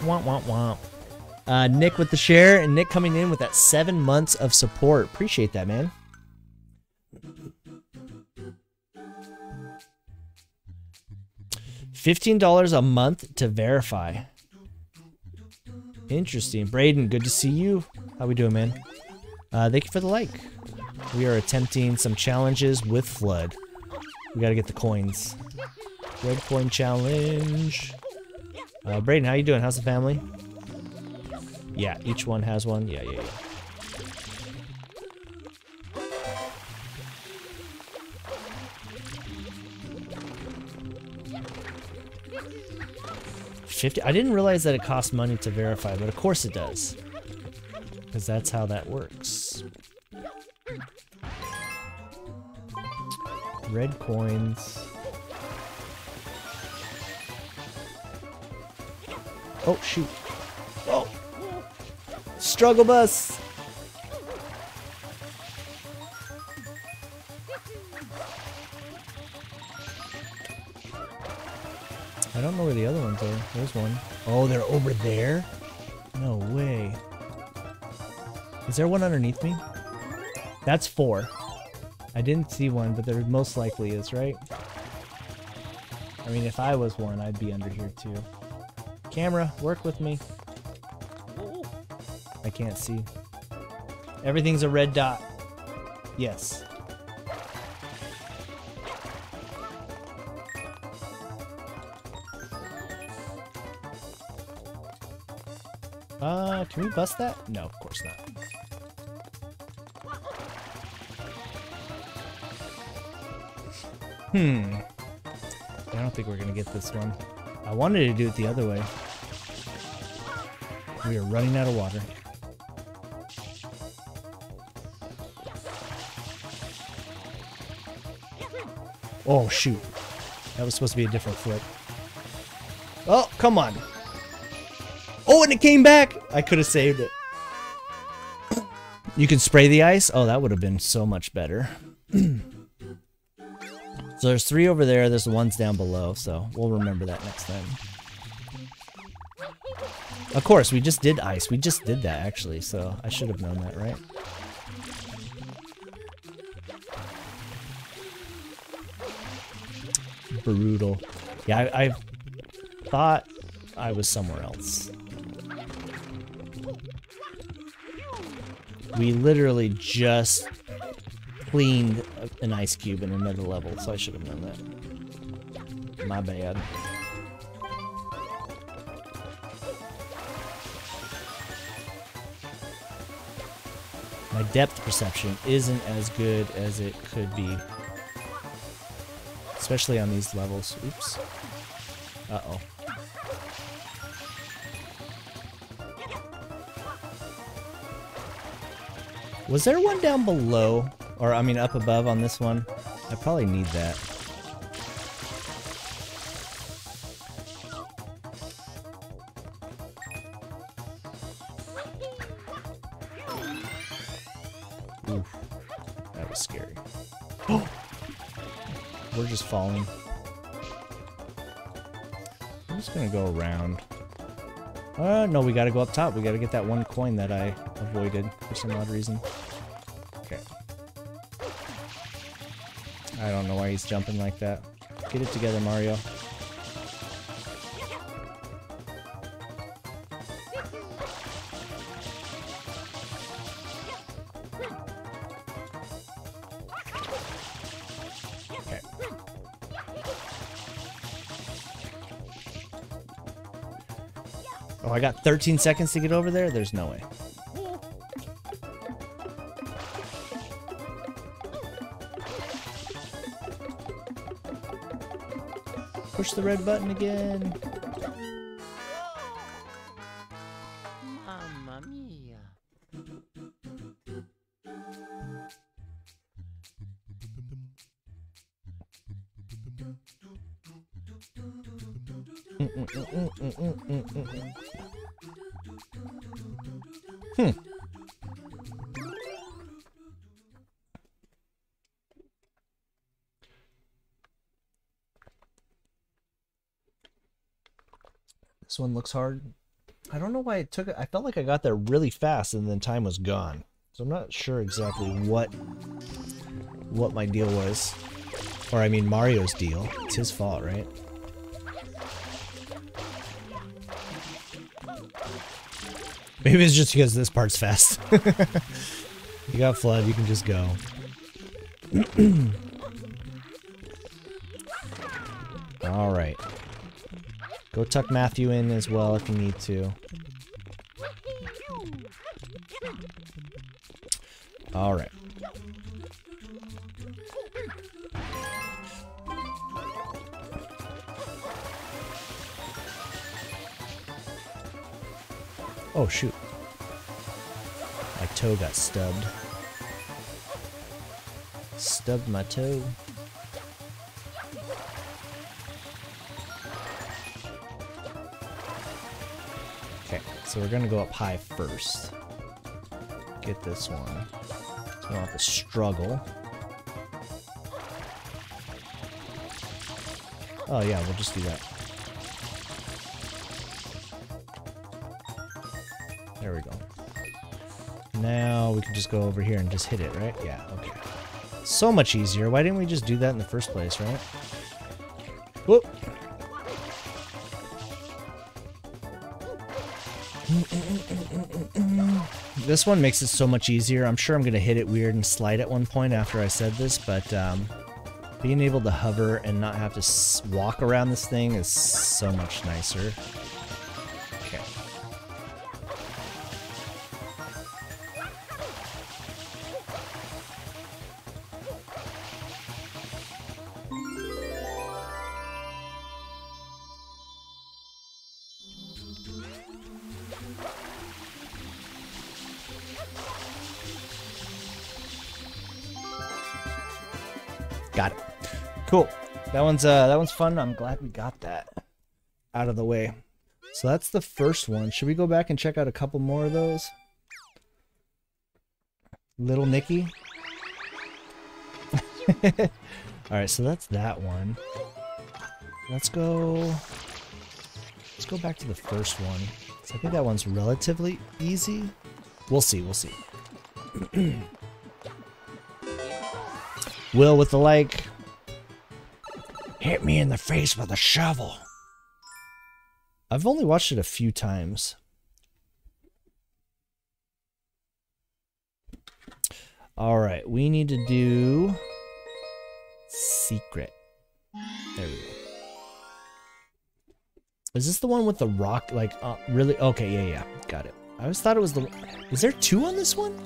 Womp womp womp. Uh, Nick with the share, and Nick coming in with that seven months of support. Appreciate that, man. Fifteen dollars a month to verify. Interesting, Braden. Good to see you. How we doing, man? Uh, thank you for the like. We are attempting some challenges with FLUDD. We gotta get the coins. Red coin challenge. Uh, Braden, how you doing? How's the family? Yeah, each one has one. Yeah, yeah, yeah. Fifty. I didn't realize that it costs money to verify, but of course it does, because that's how that works. Red coins. Oh shoot! Oh, struggle bus. I don't know where the other ones are. There's one. Oh, they're over there? No way. Is there one underneath me? That's four. I didn't see one, but there most likely is, right? I mean, if I was one, I'd be under here too. Camera, work with me. I can't see. Everything's a red dot. Yes. Uh, can we bust that? No, of course not. Hmm. I don't think we're gonna get this one. I wanted to do it the other way. We are running out of water. Oh, shoot. That was supposed to be a different flip. Oh, come on. Oh, and it came back! I could have saved it. You can spray the ice? Oh, that would have been so much better. so there's three over there, there's ones down below, so we'll remember that next time. Of course, we just did ice. We just did that, actually, so I should have known that, right? Brutal. Yeah, I, I thought I was somewhere else. We literally just cleaned an ice cube in another level, so I should have known that. My bad. My depth perception isn't as good as it could be. Especially on these levels. Oops. Uh-oh. Was there one down below? Or, I mean, up above on this one? I probably need that. That was scary. We're just falling. I'm just gonna go around. Uh, no, we gotta go up top. We gotta get that one coin that I avoided for some odd reason. I don't know why he's jumping like that. Get it together, Mario. Okay. Oh, I got 13 seconds to get over there? There's no way. The red button again. looks hard. I don't know why it took. I felt like I got there really fast, and then time was gone. So I'm not sure exactly what what my deal was, or I mean Mario's deal. It's his fault, right? Maybe it's just because this part's fast. you got FLUDD, you can just go. All right. Go tuck Matthew in as well if you need to. Alright. Oh, shoot. My toe got stubbed. Stubbed my toe. So we're gonna go up high first. Get this one. So we don't have to struggle. Oh yeah, we'll just do that. There we go. Now we can just go over here and just hit it, right? Yeah, okay. So much easier. Why didn't we just do that in the first place, right? This one makes it so much easier. I'm sure I'm going to hit it weird and slide at one point after I said this, but um, being able to hover and not have to walk around this thing is so much nicer. One's uh that one's fun. I'm glad we got that out of the way. So that's the first one. Should we go back and check out a couple more of those? Little Nicky. Alright, so that's that one. Let's go let's go back to the first one. So I think that one's relatively easy. We'll see, we'll see. Will with the like. Hit me in the face with a shovel. I've only watched it a few times. Alright, we need to do secret. There we go. Is this the one with the rock? Like, uh, really? Okay, yeah, yeah. Got it. I always thought it was the... Is there two on this one?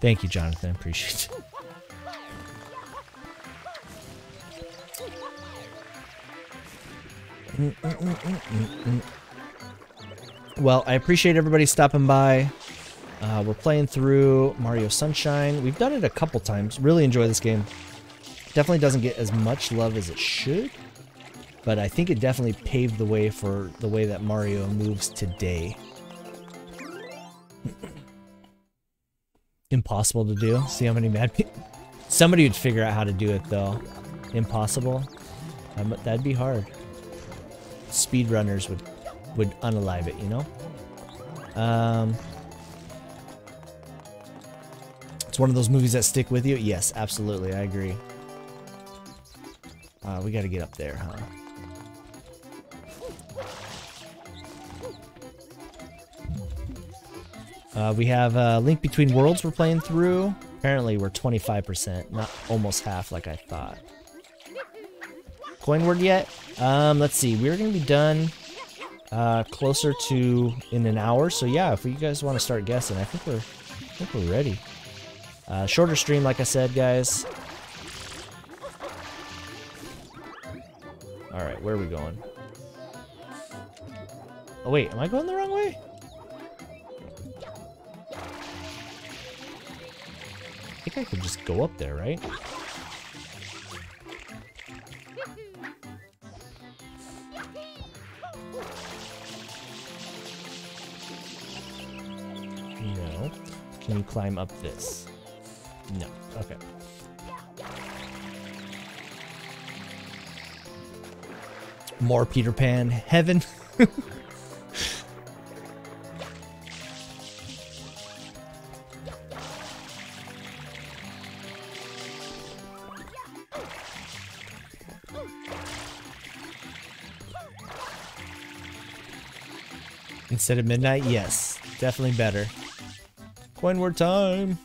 Thank you, Jonathan. Appreciate it. Well, I appreciate everybody stopping by. Uh, we're playing through Mario Sunshine. We've done it a couple times. Really enjoy this game. Definitely doesn't get as much love as it should, but I think it definitely paved the way for the way that Mario moves today. Impossible to do. See how many mad people. Somebody would figure out how to do it though. Impossible. Um, that'd be hard speedrunners would would unalive it, you know? Um It's one of those movies that stick with you? Yes, absolutely, I agree. Uh, we gotta get up there, huh? Uh, we have uh, Link Between Worlds we're playing through. Apparently we're 25%, not almost half like I thought. Coin word yet? Um, let's see. We're gonna be done uh, closer to in an hour. So yeah, if you guys want to start guessing, I think we're, I think we're ready. Uh, shorter stream, like I said, guys. All right, where are we going? Oh wait, am I going the wrong way? I think I could just go up there, right? Can you climb up this? No. Okay. More Peter Pan. Heaven. Instead of midnight? Yes. Definitely better. Coin more time.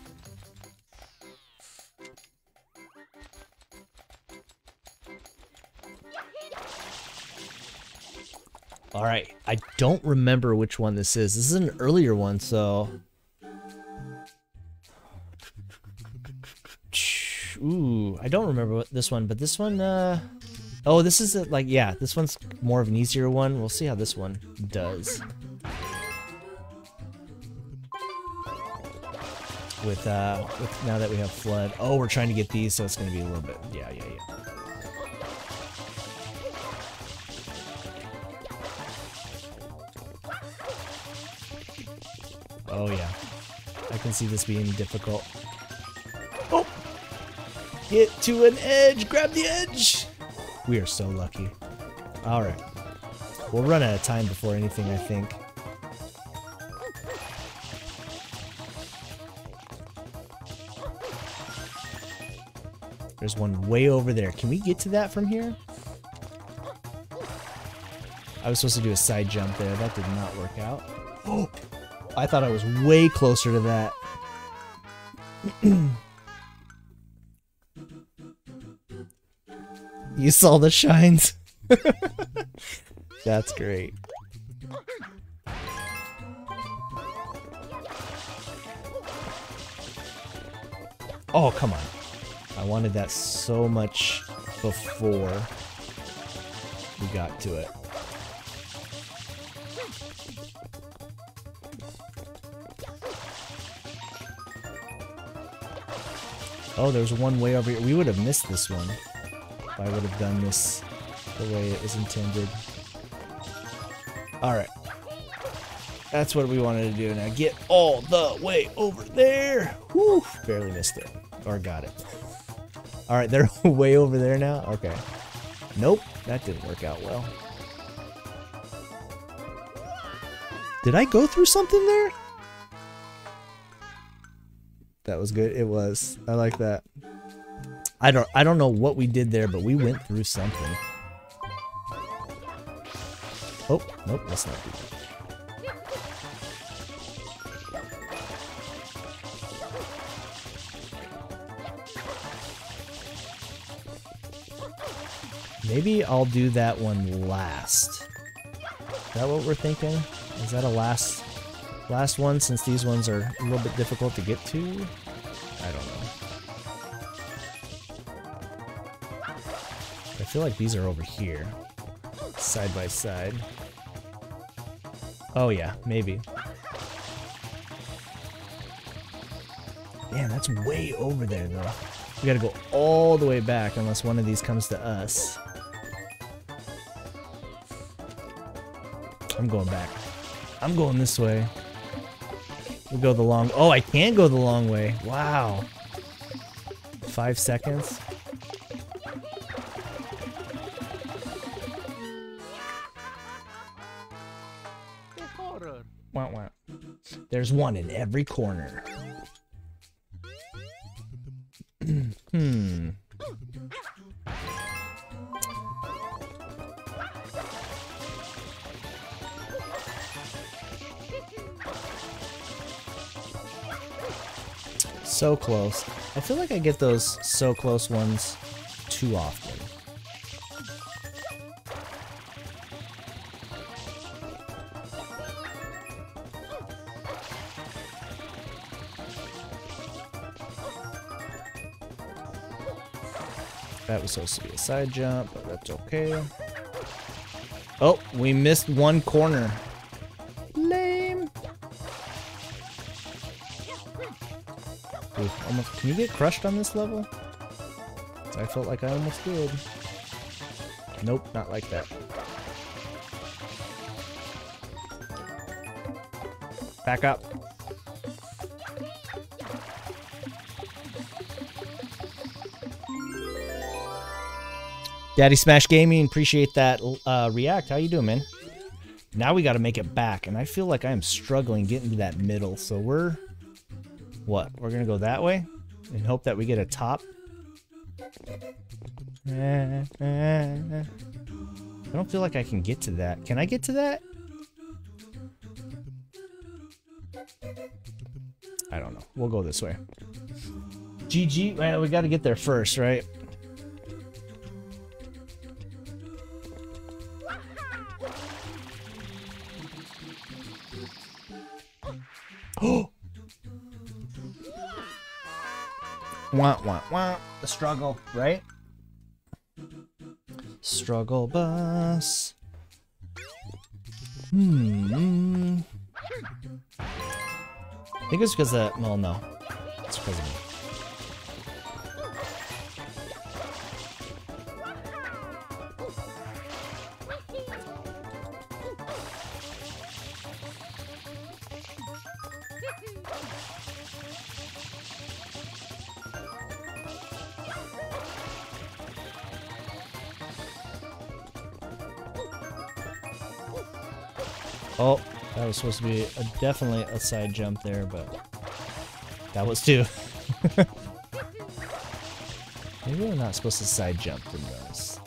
All right, I don't remember which one this is. This is an earlier one, so. Ooh, I don't remember what this one, but this one, uh, oh, this is a, like, yeah, this one's more of an easier one. We'll see how this one does. With, uh, with now that we have FLUDD. Oh, we're trying to get these, so it's gonna be a little bit, yeah, yeah, yeah. Oh yeah. I can see this being difficult. Oh! Get to an edge! Grab the edge! We are so lucky. Alright. We'll run out of time before anything, I think. There's one way over there. Can we get to that from here? I was supposed to do a side jump there. That did not work out. Oh! I thought I was way closer to that. you saw the shines. That's great. Oh, come on. I wanted that so much before we got to it. Oh, there's one way over here. We would have missed this one if I would have done this the way it was intended. Alright. That's what we wanted to do. Now get all the way over there. Whew, barely missed it. Or got it. Alright, they're way over there now? Okay. Nope, that didn't work out well. Did I go through something there? That was good. It was. I like that. I don't I don't know what we did there, but we went through something. Oh, nope, let's not do that. Maybe I'll do that one last. Is that what we're thinking? Is that a last Last one, since these ones are a little bit difficult to get to. I don't know. I feel like these are over here. Side by side. Oh yeah, maybe. Man, that's way over there though. We gotta go all the way back unless one of these comes to us. I'm going back. I'm going this way. We'll go the long... Oh, I can go the long way. Wow. Five seconds. There's one in every corner. So close. I feel like I get those so close ones too often. That was supposed to be a side jump, but that's okay. Oh, we missed one corner. Almost... Can you get crushed on this level? I felt like I almost did. Nope, not like that. Back up. Daddy Smash Gaming, appreciate that uh, react. How you doing, man? Now we got to make it back, and I feel like I am struggling getting to that middle, so we're what? We're gonna go that way? And hope that we get a top? I don't feel like I can get to that. Can I get to that? I don't know. We'll go this way. GG. We got to get there first, right? Wah, wah, wah. The struggle, right? Struggle bus. Hmm. I think it's because of, well, no. It's because of me. Was supposed to be a, definitely a side jump there, but that was too. Maybe we're not supposed to side jump in this.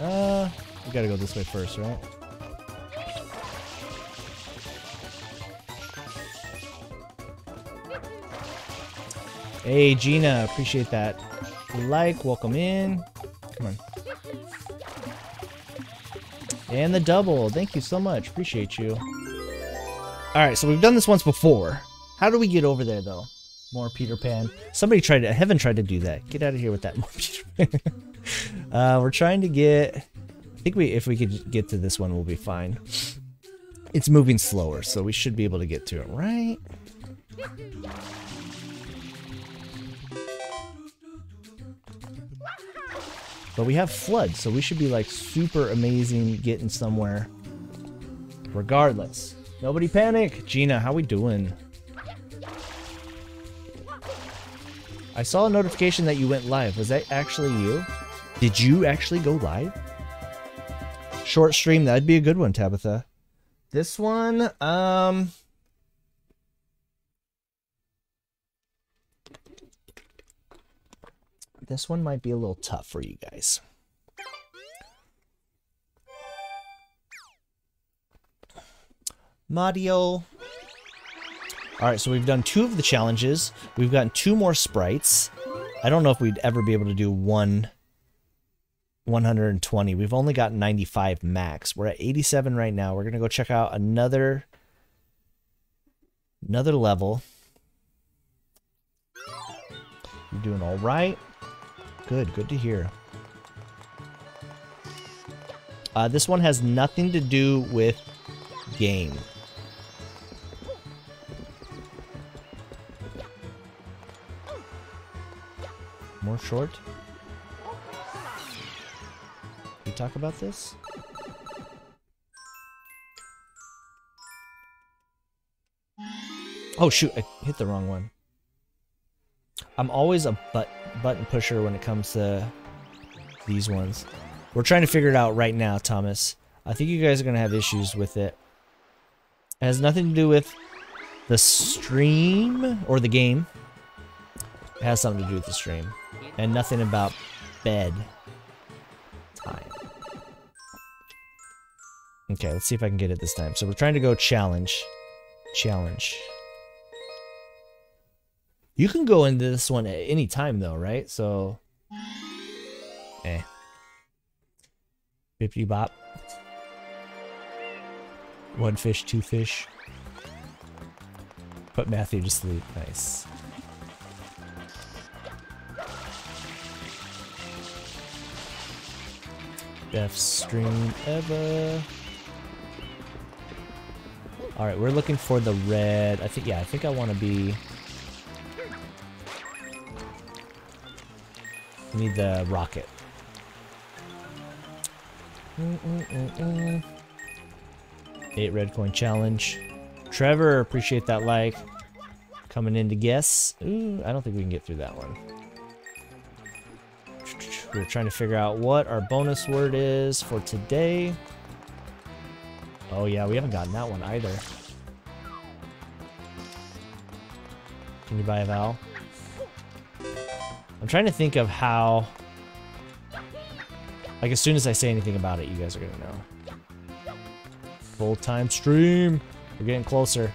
Uh, we gotta go this way first, right? Hey, Gina, appreciate that. Like, welcome in. Come on. And the double. Thank you so much. Appreciate you. Alright, so we've done this once before. How do we get over there, though? More Peter Pan. Somebody tried to... Heaven tried to do that. Get out of here with that more Peter Pan. uh, we're trying to get... I think we, if we could get to this one, we'll be fine. It's moving slower, so we should be able to get to it, right? But we have FLUDD, so we should be like super amazing getting somewhere. Regardless. Nobody panic! Gina, how we doing? I saw a notification that you went live. Was that actually you? Did you actually go live? Short stream, that'd be a good one, Tabitha. This one, um... This one might be a little tough for you guys. Mario. Alright, so we've done two of the challenges. We've gotten two more sprites. I don't know if we'd ever be able to do one 120. We've only got 95 max. We're at 87 right now. We're going to go check out another another level. You're doing all right. Good, good to hear. Uh, this one has nothing to do with game. More short? We talk about this? Oh shoot, I hit the wrong one. I'm always a butt button pusher when it comes to these ones. We're trying to figure it out right now, Thomas. I think you guys are going to have issues with it. It has nothing to do with the stream or the game. It has something to do with the stream. And nothing about bed time. Okay, let's see if I can get it this time. So we're trying to go challenge. Challenge. You can go into this one at any time though, right? So, eh. Bippity bop. One fish, two fish. Put Matthew to sleep. Nice. Best stream ever. Alright, we're looking for the red. I think, yeah, I think I want to be... need the rocket. Mm -mm -mm Eight red coin challenge. Trevor, appreciate that like. Coming in to guess. Ooh, I don't think we can get through that one. We're trying to figure out what our bonus word is for today. Oh yeah, we haven't gotten that one either. Can you buy a vowel? I'm trying to think of how... Like, as soon as I say anything about it, you guys are going to know. Full-time stream! We're getting closer.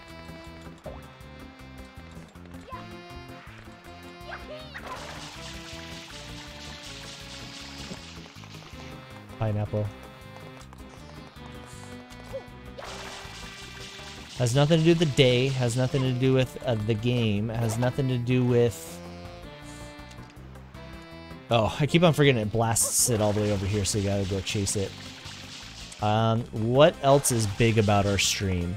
Pineapple. Has nothing to do with the day, has nothing to do with uh, the game, has nothing to do with Oh, I keep on forgetting it blasts it all the way over here, so you gotta go chase it. Um, what else is big about our stream?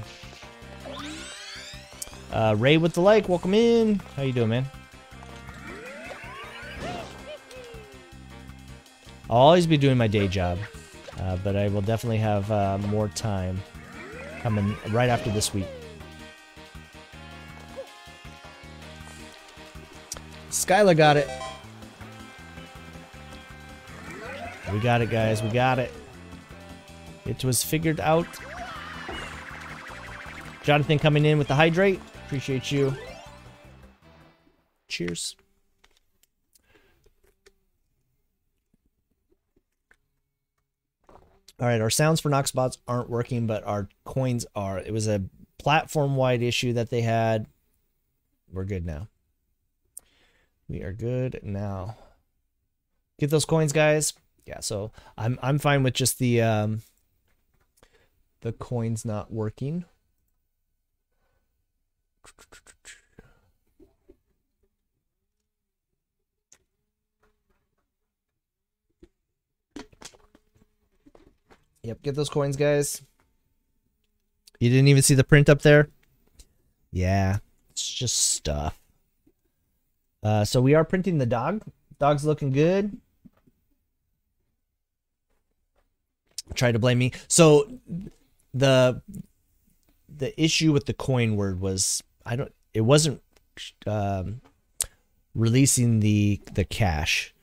Uh, Ray with the like, welcome in. How you doing, man? I'll always be doing my day job, uh, but I will definitely have uh, more time coming right after this week. Skylar got it. We got it, guys. We got it. It was figured out. Jonathan coming in with the hydrate. Appreciate you. Cheers. All right, our sounds for Knoxbots aren't working, but our coins are. It was a platform-wide issue that they had. We're good now. We are good now. Get those coins, guys. Yeah, so I'm I'm fine with just the um the coins not working. Yep, get those coins, guys. You didn't even see the print up there? Yeah, it's just stuff. Uh, so we are printing the dog. Dog's looking good. Try to blame me. So the the issue with the coin word was I don't it wasn't um, releasing the the cache.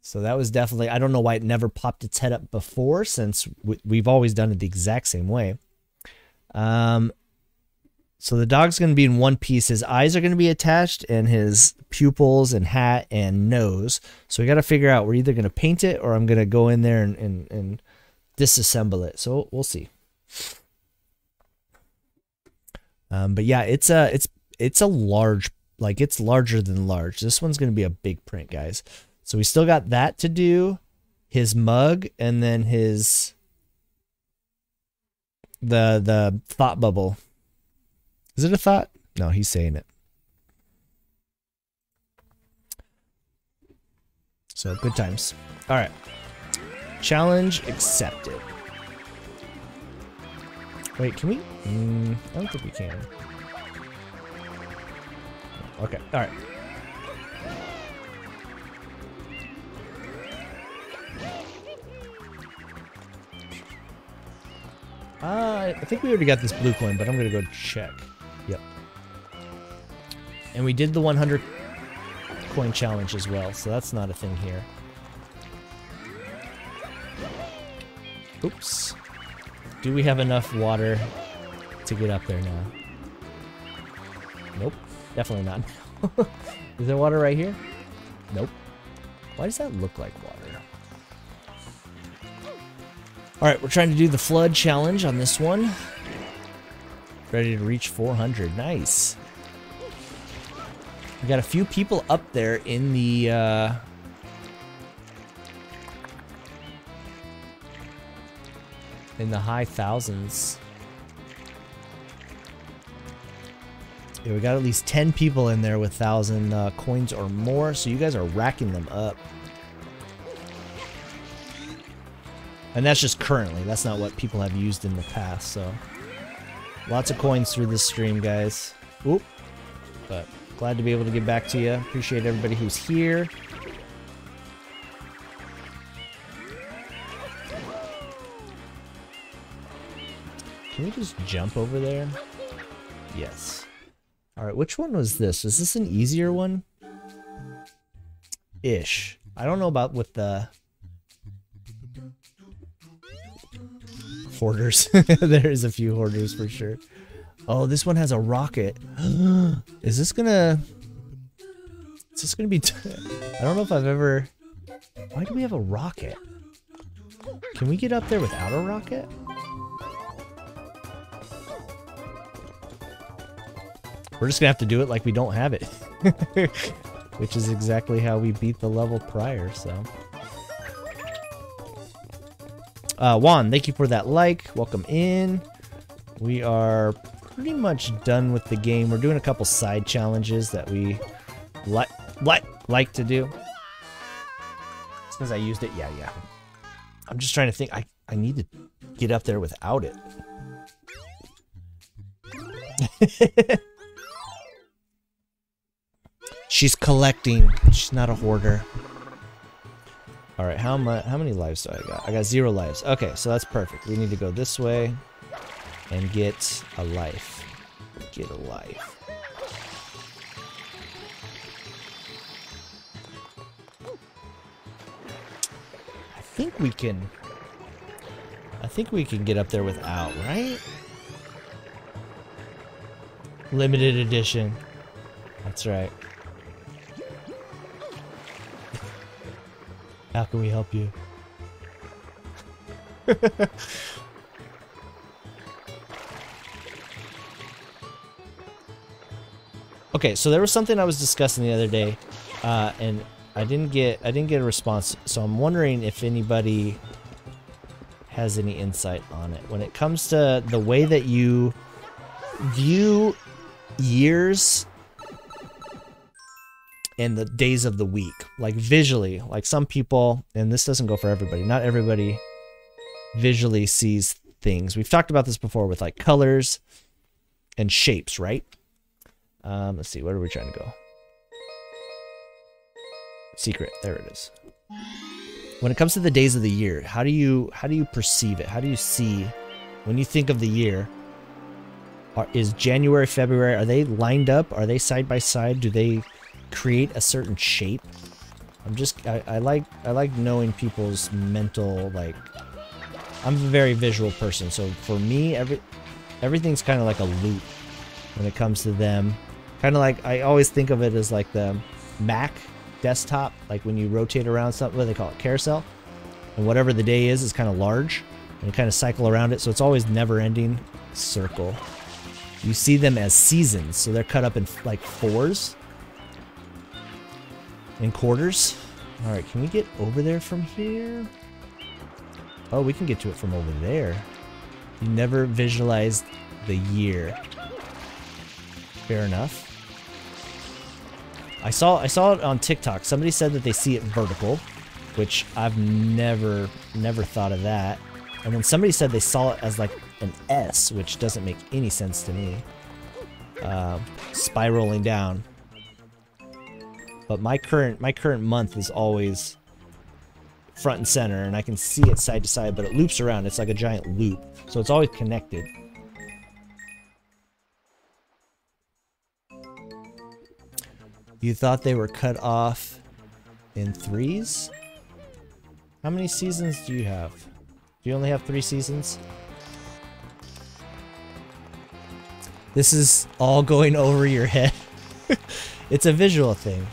So that was definitely, I don't know why it never popped its head up before since we've always done it the exact same way. Um, so the dog's going to be in one piece. His eyes are going to be attached and his pupils and hat and nose. So we got to figure out, we're either going to paint it or I'm going to go in there and, and, and disassemble it. So we'll see. Um, but yeah, it's a, it's, it's a large, like it's larger than large. This one's to be a big print, guys. So we still got that to do, his mug, and then his the the thought bubble. Is it a thought? No, he's saying it. So good times. All right. Challenge accepted. Wait, can we? Mm, I don't think we can. Okay. All right. Uh, I think we already got this blue coin, but I'm to go check. Yep. And we did the 100 coin challenge as well, so that's not a thing here. Oops. Do we have enough water to get up there now? Nope. Definitely not. Is there water right here? Nope. Why does that look like water? Alright, we're trying to do the FLUDD challenge on this one. Ready to reach 400. Nice. We got a few people up there in the... Uh, in the high thousands. Yeah, we got at least 10 people in there with 1,000 uh, coins or more, so you guys are racking them up. And that's just currently. That's not what people have used in the past, so. Lots of coins through this stream, guys. Oop. But glad to be able to get back to you. Appreciate everybody who's here. Can we just jump over there? Yes. Alright, which one was this? Is this an easier one? Ish. I don't know about with the hoarders. there is a few hoarders for sure. Oh, this one has a rocket. is this gonna... Is this gonna be... I don't know if I've ever... Why do we have a rocket? Can we get up there without a rocket? We're just gonna have to do it like we don't have it. Which is exactly how we beat the level prior, so... Uh, Juan, thank you for that like. Welcome in. We are pretty much done with the game. We're doing a couple side challenges that we like like like to do. Since I used it, yeah, yeah. I'm just trying to think. I I need to get up there without it. She's collecting. She's not a hoarder. All right, how much? How many lives do I got? I got zero lives. Okay, so that's perfect. We need to go this way and get a life. Get a life. I think we can. I think we can get up there without, right? Limited edition. That's right. How can we help you? okay, so there was something I was discussing the other day, uh, and I didn't get I didn't get a response. So I'm wondering if anybody has any insight on it when it comes to the way that you view years and the days of the week like visually like some people and this doesn't go for everybody not everybody visually sees things. We've talked about this before with like colors and shapes right? Um let's see where are we trying to go? Secret there it is. When it comes to the days of the year how do you how do you perceive it? How do you see when you think of the year are, is january february are they lined up? Are they side by side? Do they create a certain shape. I'm just I, I like I like knowing people's mental like I'm a very visual person, so for me every everything's kind of like a loop when it comes to them. Kind of like I always think of it as like the Mac desktop, like when you rotate around something, what they call it, carousel. And whatever the day is is kind of large and kind of cycle around it, so it's always never ending circle. You see them as seasons, so they're cut up in like fours in quarters. All right, can we get over there from here? Oh, we can get to it from over there. You never visualized the year. Fair enough. I saw I saw it on TikTok. Somebody said that they see it vertical, which I've never never thought of that. And then somebody said they saw it as like an S, which doesn't make any sense to me. Uh, spiraling down. But my current my current month is always front and center, and I can see it side to side, but it loops around. It's like a giant loop, so it's always connected. You thought they were cut off in threes? How many seasons do you have? Do you only have three seasons? This is all going over your head. it's a visual thing.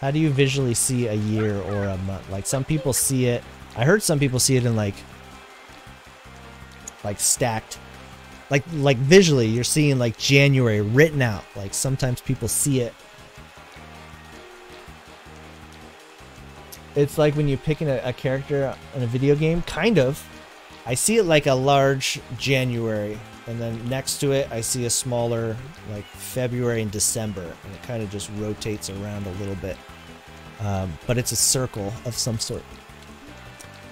How do you visually see a year or a month? Like some people see it. I heard some people see it in like like stacked like like visually you're seeing like January written out. Like sometimes people see it. It's like when you're picking a, a character in a video game, kind of. I see it like a large January and then next to it I see a smaller like February and December and it kind of just rotates around a little bit um, but it's a circle of some sort.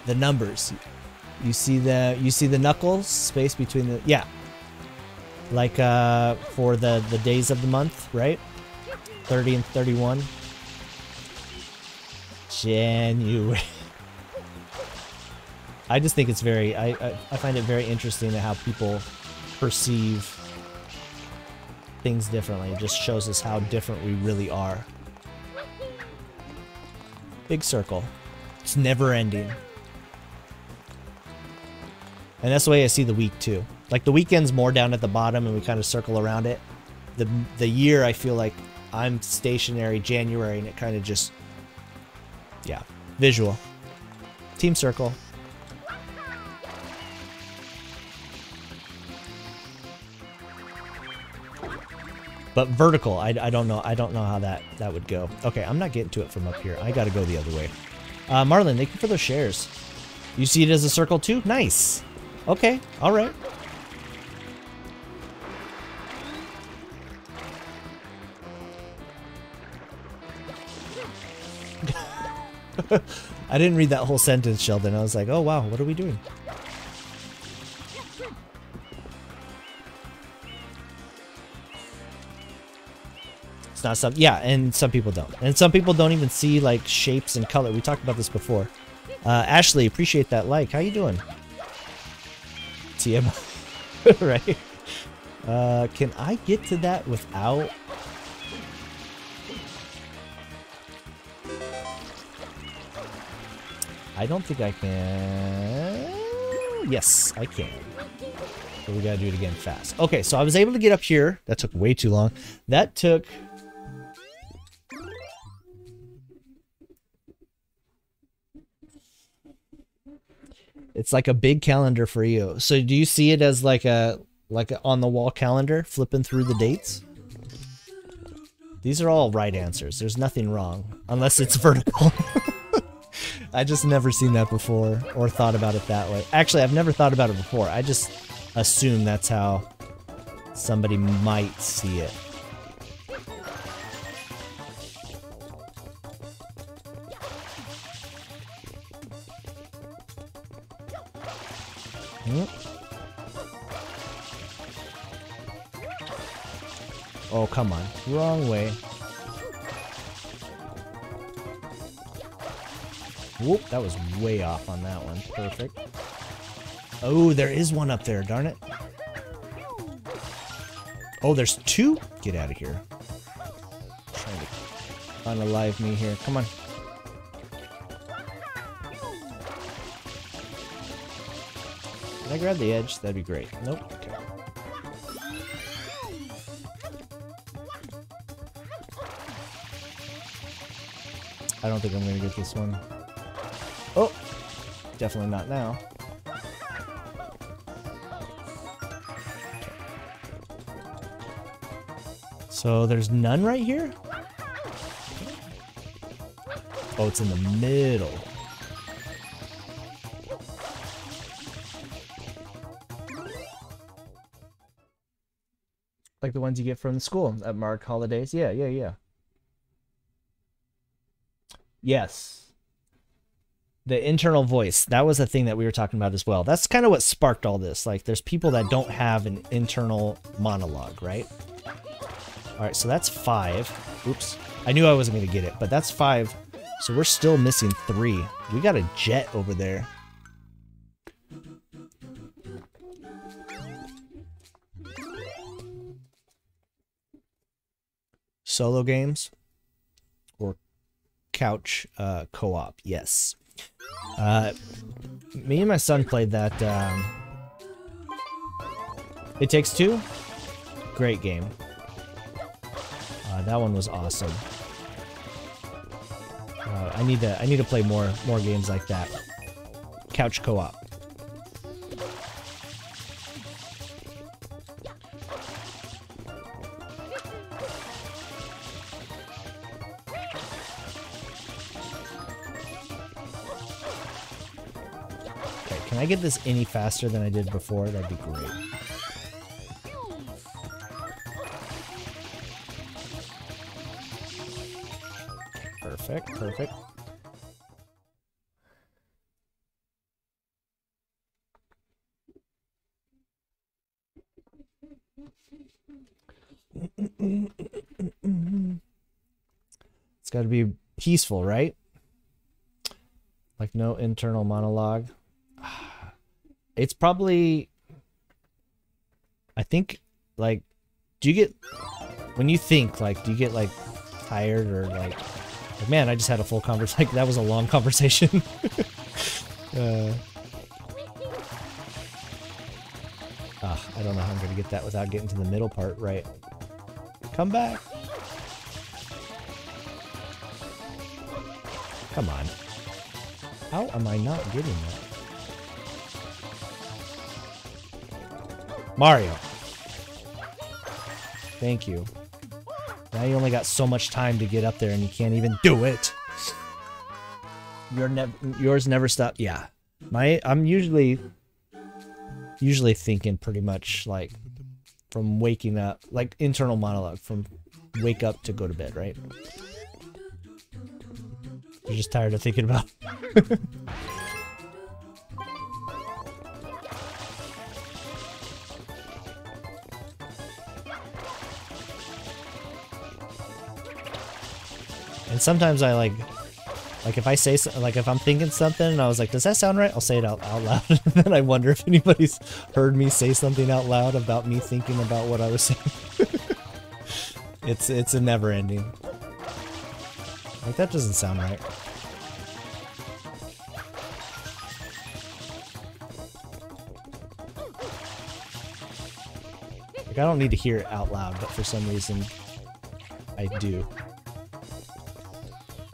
The numbers, you see the you see the knuckles space between the yeah, like uh, for the the days of the month, right? Thirty and thirty-one. January. I just think it's very I, I I find it very interesting how people perceive things differently. It just shows us how different we really are. Big circle. It's never ending. And that's the way I see the week too. Like the weekend's more down at the bottom and we kind of circle around it. The the year I feel like I'm stationary January and it kind of just yeah, visual. Team circle. But vertical, I, I don't know. I don't know how that, that would go. Okay, I'm not getting to it from up here. I got to go the other way. Uh, Marlon, thank you for those shares. You see it as a circle too? Nice. Okay, alright. I didn't read that whole sentence, Sheldon. I was like, oh wow, what are we doing? It's not some, yeah, and some people don't. And some people don't even see like shapes and color. We talked about this before. Uh, Ashley, appreciate that like. How you doing? TM, right? Uh, can I get to that without I don't think I can. Yes, I can. We gotta do it again fast. Okay, so I was able to get up here. That took way too long. That took... It's like a big calendar for you. So do you see it as like a like a on the wall calendar flipping through the dates? These are all right answers. There's nothing wrong unless it's vertical. I just never seen that before or thought about it that way. Actually, I've never thought about it before. I just assume that's how somebody might see it. Wrong way. Whoop, that was way off on that one. Perfect. Oh, there is one up there, darn it. Oh, there's two? Get out of here. Trying to unalive me here. Come on. Can I grab the edge? That'd be great. Nope. Okay. I don't think I'm gonna get this one. Oh! Definitely not now. So there's none right here? Oh, it's in the middle. Like the ones you get from the school at Mark Holidays. Yeah, yeah, yeah. Yes. The internal voice that was a thing that we were talking about as well. That's kind of what sparked all this. Like there's people that don't have an internal monologue right? All right so that's five. Oops. I knew i wasn't going to get it but that's five. So we're still missing three. We got a jet over there. Solo games couch uh, co-op yes uh, me and my son played that. Um, it Takes Two. Great game. Uh, that one was awesome. Uh, I need to I need to play more more games like that. Couch co-op. Get this any faster than I did before? That'd be great. Perfect, perfect. It's got to be peaceful, right? Like no internal monologue it's probably I think like do you get when you think like do you get like tired or like, like man I just had a full conversation like that was a long conversation. Uh, uh, I don't know how I'm gonna get that without getting to the middle part right? Come back. Come on. How am I not getting that Mario. Thank you. Now you only got so much time to get up there and you can't even do it. Your ne yours never stop. Yeah. My I'm usually usually thinking pretty much like from waking up, like internal monologue from wake up to go to bed, right? You're just tired of thinking about. and sometimes I like like if I say so, like if I'm thinking something and I was like, does that sound right? I'll say it out, out loud. and then I wonder if anybody's heard me say something out loud about me thinking about what I was saying. it's it's a never ending. Like that doesn't sound right. Like I don't need to hear it out loud, but for some reason I do.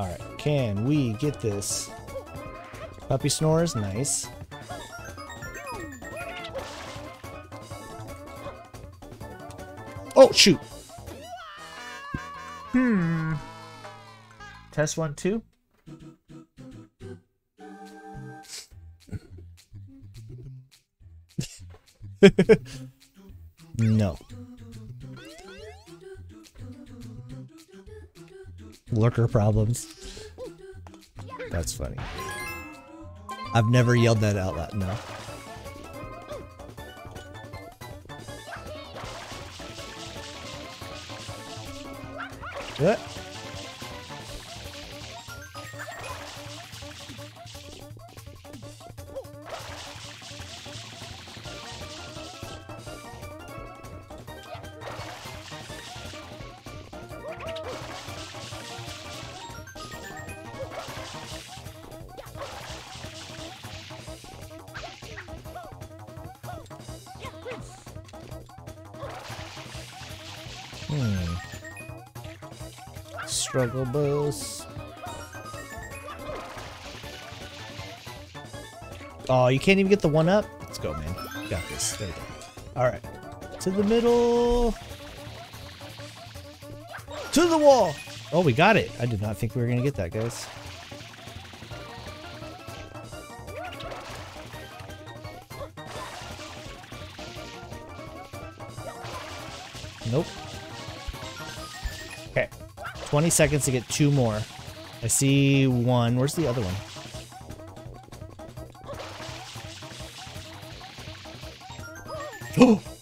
Alright, can we get this? Puppy snores, nice. Oh, shoot! Hmm. Test one, two. Lurker problems. That's funny. I've never yelled that out loud, no. What? You can't even get the one up? Let's go, man. Got this. There we go. Alright. To the middle. To the wall! Oh, we got it. I did not think we were going to get that, guys. Nope. Okay. 20 seconds to get two more. I see one. Where's the other one?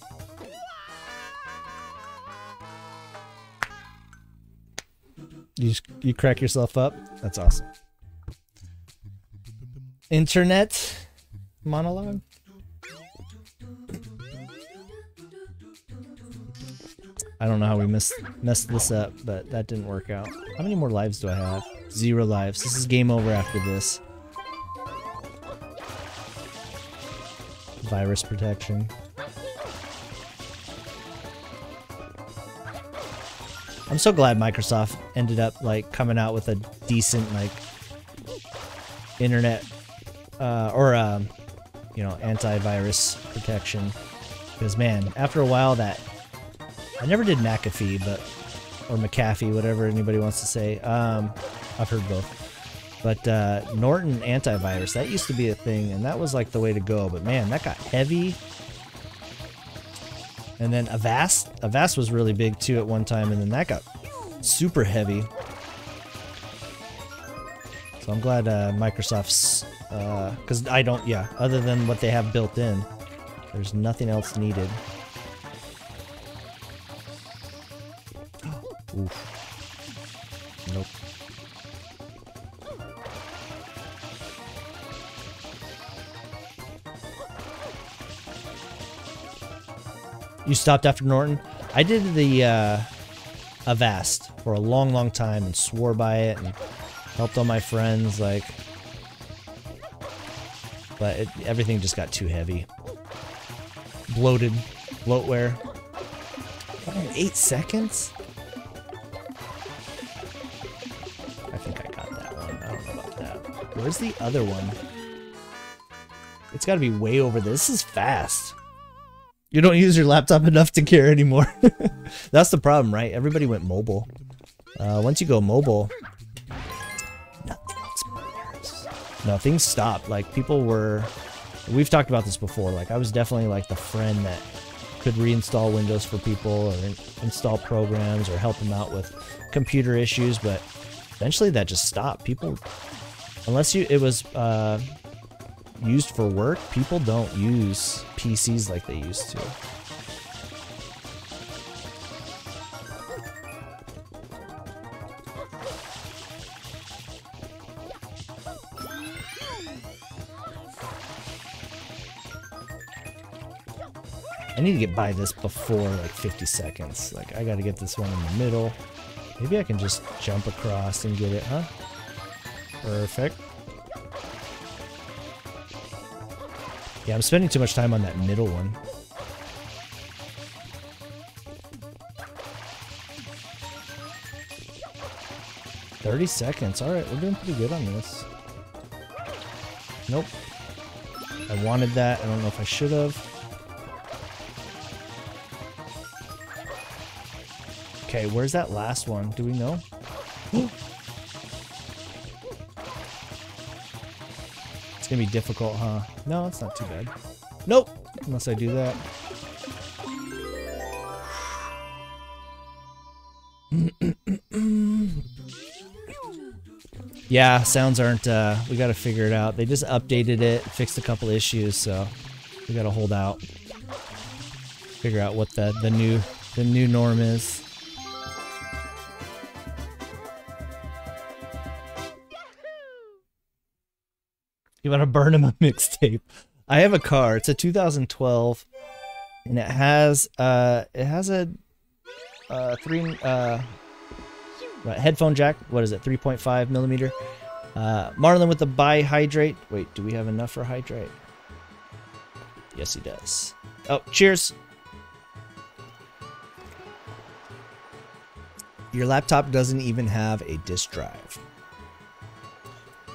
You you crack yourself up? That's awesome. Internet monologue? I don't know how we missed messed this up, but that didn't work out. How many more lives do I have? Zero lives. This is game over after this. Virus protection. I'm so glad Microsoft ended up like coming out with a decent like internet uh, or um, you know antivirus protection because man after a while that I never did McAfee, but or McAfee, whatever anybody wants to say. Um, I've heard both. But uh, Norton antivirus, that used to be a thing, and that was like the way to go. But man, that got heavy. And then Avast, Avast was really big too at one time, and then that got super heavy. So I'm glad uh, Microsoft's, because uh, I don't, yeah, other than what they have built in, there's nothing else needed. Oof. You stopped after Norton? I did the uh, Avast for a long, long time and swore by it and helped all my friends, like... But it, everything just got too heavy. Bloated. Bloatware. Eight seconds? I think I got that one. I don't know about that. Where's the other one? It's got to be way over. This is fast. You don't use your laptop enough to care anymore. That's the problem, right? Everybody went mobile. Uh, once you go mobile, nothing else matters. no, things stopped. Like people were, we've talked about this before. Like I was definitely like the friend that could reinstall Windows for people or in install programs or help them out with computer issues. But eventually that just stopped. People, unless you it was uh, used for work, people don't use PCs like they used to. I need to get by this before like 50 seconds. Like I gotta get this one in the middle. Maybe I can just jump across and get it, huh? Perfect. Yeah, I'm spending too much time on that middle one. Thirty seconds. All right, we're doing pretty good on this. Nope. I wanted that. I don't know if I should have. Okay, where's that last one? Do we know? gonna be difficult, huh? No, it's not too bad. Nope, unless I do that. yeah, sounds aren't, uh, we gotta figure it out. They just updated it, fixed a couple issues, so we gotta hold out. Figure out what the, the new, the new norm is. Want to burn him a mixtape? I have a car. It's a 2012, and it has uh it has a uh three uh headphone jack. What is it? 3.5 millimeter. Uh, Marlin with the bihydrate. Wait, do we have enough for hydrate? Yes, he does. Oh, cheers. Your laptop doesn't even have a disk drive.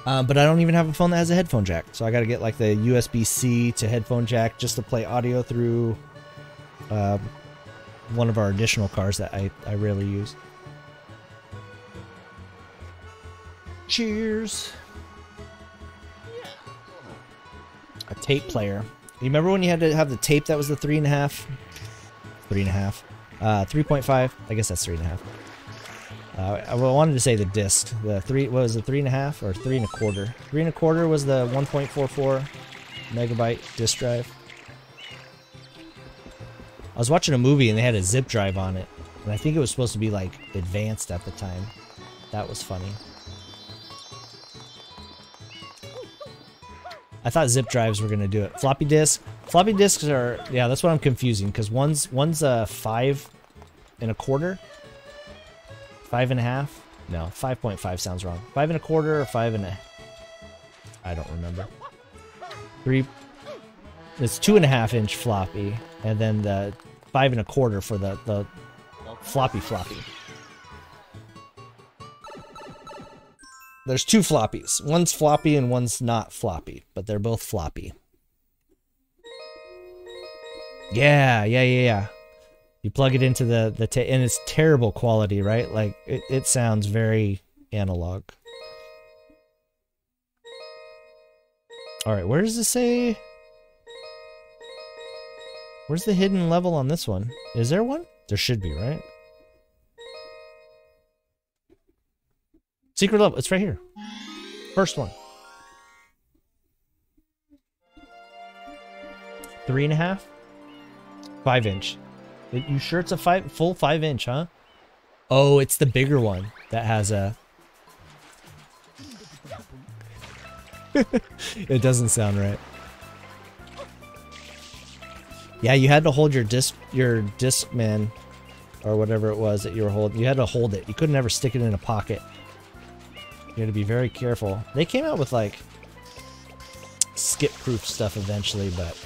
Um, but I don't even have a phone that has a headphone jack. So I got to get like the USB-C to headphone jack just to play audio through uh, one of our additional cars that I, I rarely use. Cheers. A tape player. You remember when you had to have the tape that was the three and a half? Three and a half. Uh, 3.5. I guess that's three and a half. Uh, I wanted to say the disc. The three what was it three and a half or three and a quarter? Three and a quarter was the 1.44 megabyte disk drive. I was watching a movie and they had a zip drive on it, and I think it was supposed to be like advanced at the time. That was funny. I thought zip drives were gonna do it. Floppy disk. Floppy disks are yeah. That's what I'm confusing because one's one's a five and a quarter Five and a half? No, 5.5 sounds wrong. Five and a quarter or five and a... I don't remember. Three... It's two and a half inch floppy, and then the five and a quarter for the, the floppy floppy. There's two floppies. One's floppy and one's not floppy, but they're both floppy. Yeah, yeah, yeah, yeah. You plug it into the the ta- and it's terrible quality, right? Like it, it sounds very analog. All right, where does it say? Where's the hidden level on this one? Is there one? There should be, right? Secret level. It's right here. First one. Three and a half? Five inch. You sure it's a five full five inch, huh? Oh, it's the bigger one that has a. it doesn't sound right. Yeah, you had to hold your disc, your disc man, or whatever it was that you were holding. You had to hold it. You couldn't ever stick it in a pocket. You had to be very careful. They came out with like skip-proof stuff eventually, but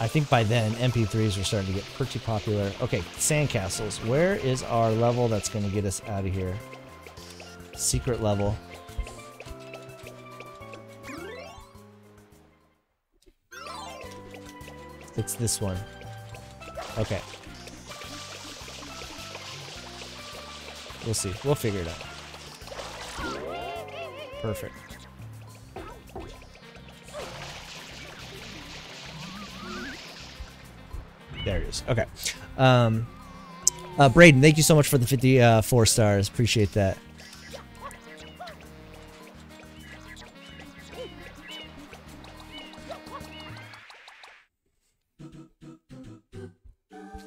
I think by then MP3s were starting to get pretty popular. Okay, sandcastles. Where is our level that's going to get us out of here? Secret level. It's this one. Okay. We'll see. We'll figure it out. Perfect. There it is. Okay. Um, uh, Braden, thank you so much for the 54 uh, stars. Appreciate that.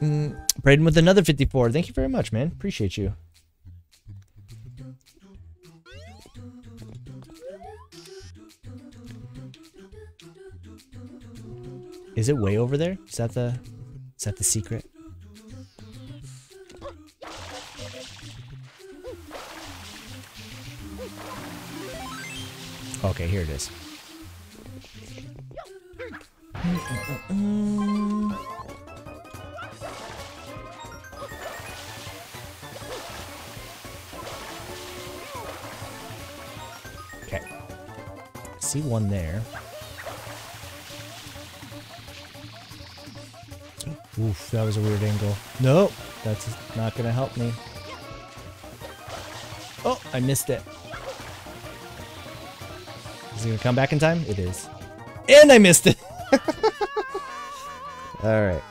Mm, Braden with another 54. Thank you very much, man. Appreciate you. Is it way over there? Is that the that the secret? Okay, here it is. Okay. See one there. Oof, that was a weird angle. Nope, that's not gonna help me. Oh, I missed it. Is it gonna come back in time? It is. And I missed it! Alright.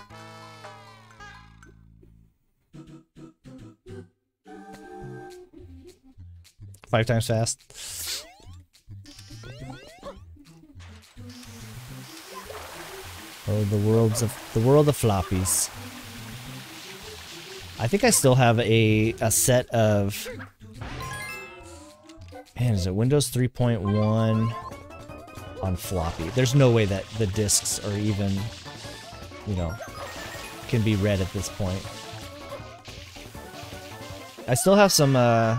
Five times fast. Oh, the worlds of the world of floppies. I think I still have a a set of Man, is it Windows 3.1 on floppy? There's no way that the discs are even, you know, can be read at this point. I still have some, uh...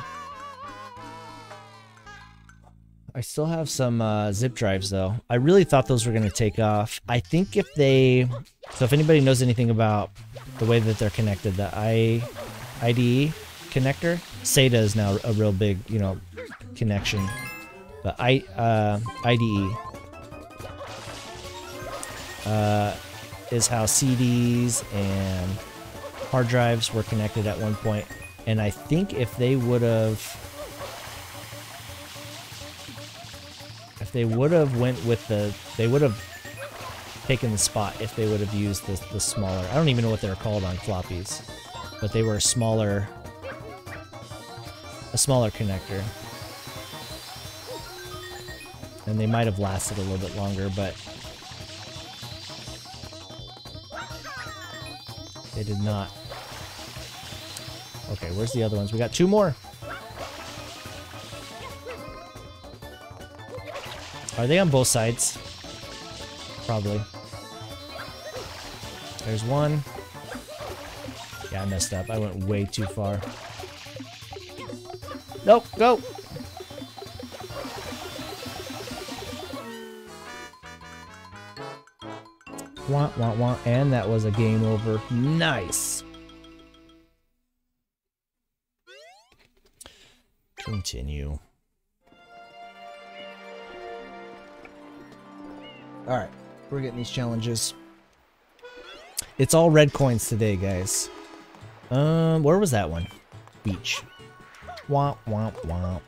still have some uh, zip drives, though. I really thought those were going to take off. I think if they... So if anybody knows anything about the way that they're connected, the I, IDE connector, SATA is now a real big, you know, connection. But I uh, IDE uh, is how CDs and hard drives were connected at one point. And I think if they would have they would have went with the they would have taken the spot if they would have used the, the smaller I don't even know what they're called on floppies but they were a smaller a smaller connector and they might have lasted a little bit longer, but they did not. Okay, where's the other ones? We got two more. Are they on both sides? Probably. There's one. Yeah, I messed up. I went way too far. Nope, go! Wah, wah, wah. And that was a game over. Nice. Continue. Alright, we're getting these challenges. It's all red coins today, guys. Um, where was that one? Beach. Womp, womp, womp.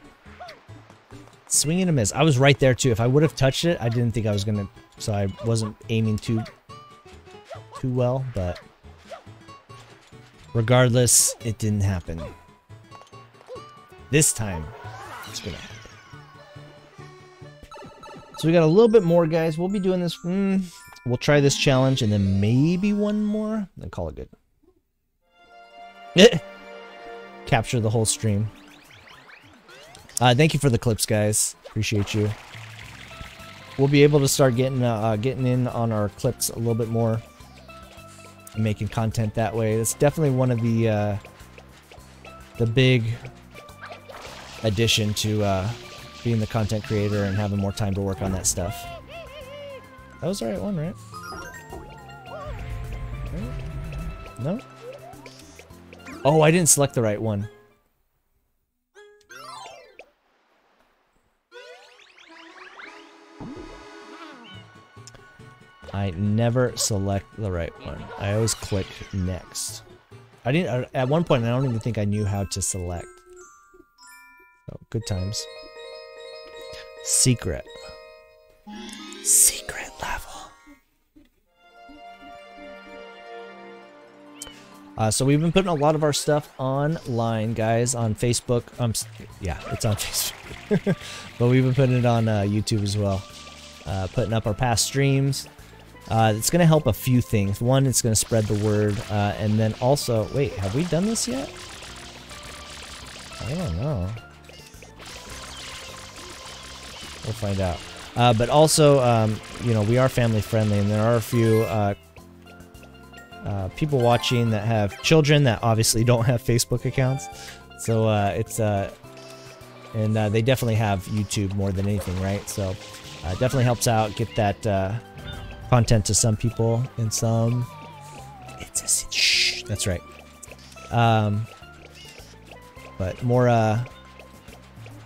Swing and a miss. I was right there, too. If I would have touched it, I didn't think I was going to... So I wasn't aiming too too well, but regardless, it didn't happen. This time, it's gonna happen. So we got a little bit more, guys. We'll be doing this. Mm, we'll try this challenge and then maybe one more, then call it good. Capture the whole stream. Uh, thank you for the clips, guys. Appreciate you. We'll be able to start getting uh, uh getting in on our clips a little bit more making content that way. It's definitely one of the uh, the big addition to uh, being the content creator and having more time to work on that stuff. That was the right one, right? No? Oh, I didn't select the right one. I never select the right one. I always click next. I didn't, at one point, I don't even think I knew how to select. Oh, good times. Secret. Secret level. Uh, so we've been putting a lot of our stuff online, guys, on Facebook. Um, yeah, it's on Facebook, but we've been putting it on uh, YouTube as well. Uh, putting up our past streams. Uh, it's going to help a few things. One, it's going to spread the word, uh, and then also, wait, have we done this yet? I don't know. We'll find out. Uh, but also, um, you know, we are family friendly, and there are a few uh, uh, people watching that have children that obviously don't have Facebook accounts. So uh, it's uh, and uh, they definitely have YouTube more than anything, right? So definitely helps out get that uh, content to some people and some. It's a shh. That's right. Um, but more uh,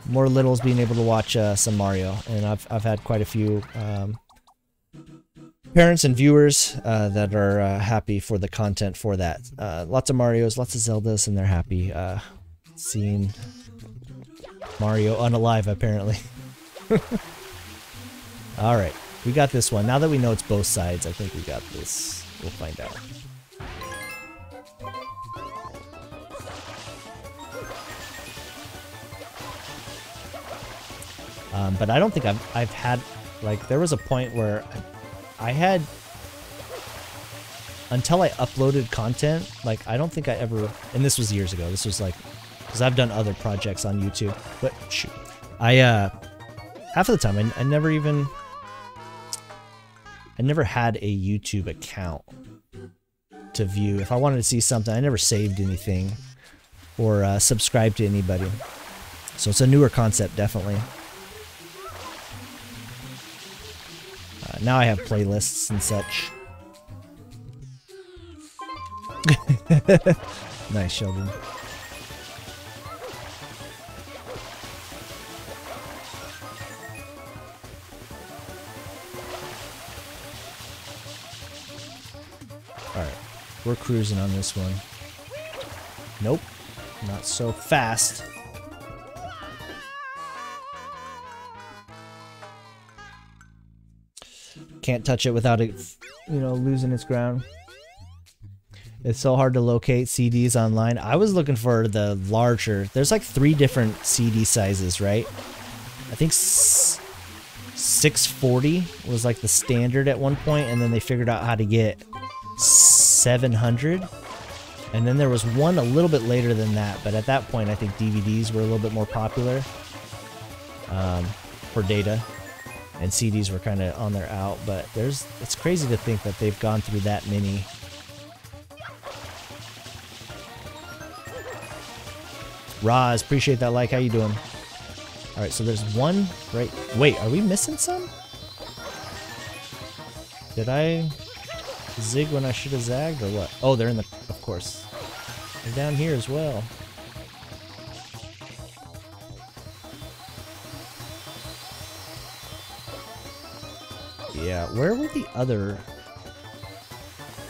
more littles being able to watch uh, some Mario, and I've I've had quite a few um, parents and viewers uh, that are uh, happy for the content for that. Uh, lots of Mario's, lots of Zeldas, and they're happy uh, seeing Mario unalive, apparently. All right, we got this one. Now that we know it's both sides, I think we got this. We'll find out. Um, but I don't think I've I've had like there was a point where I had until I uploaded content, like I don't think I ever and this was years ago. This was like because I've done other projects on YouTube, but shoot, I uh half of the time I, I never even I never had a YouTube account to view. If I wanted to see something, I never saved anything or uh, subscribed to anybody. So it's a newer concept, definitely. Uh, now I have playlists and such. nice, Sheldon. Alright, we're cruising on this one. Nope, not so fast. Can't touch it without it, you know, losing its ground. It's so hard to locate CDs online. I was looking for the larger. There's like three different CD sizes, right? I think 640 was like the standard at one point, and then they figured out how to get 700. And then there was one a little bit later than that, but at that point, I think DVDs were a little bit more popular um, for data, and CDs were kind of on their out. But there's, it's crazy to think that they've gone through that many. Roz, appreciate that like. How you doing? All right, so there's one right. Wait, are we missing some? Did I zig when I should have zagged or what? Oh, they're in the, of course. They're down here as well. Yeah, where were the other?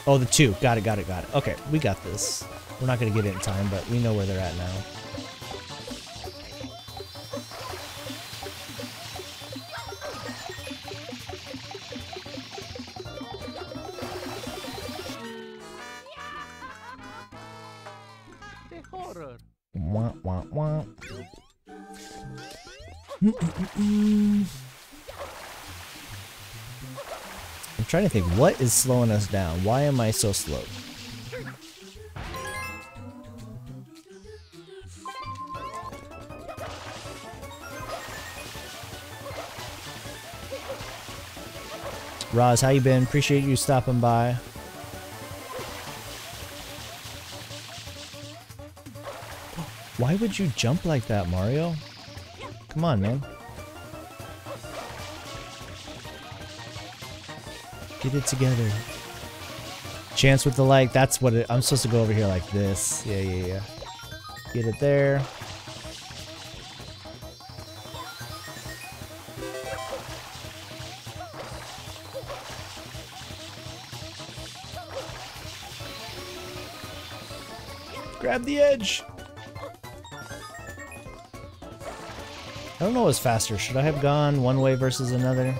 Oh, the two. Got it, got it, got it. Okay, we got this. We're not going to get it in time, but we know where they're at now. Trying to think, what is slowing us down? Why am I so slow? Roz, how you been? Appreciate you stopping by. Why would you jump like that, Mario? Come on, man. Get it together. Chance with the like, that's what it, I'm supposed to go over here like this. Yeah, yeah, yeah. Get it there. Grab the edge. I don't know what's faster. Should I have gone one way versus another?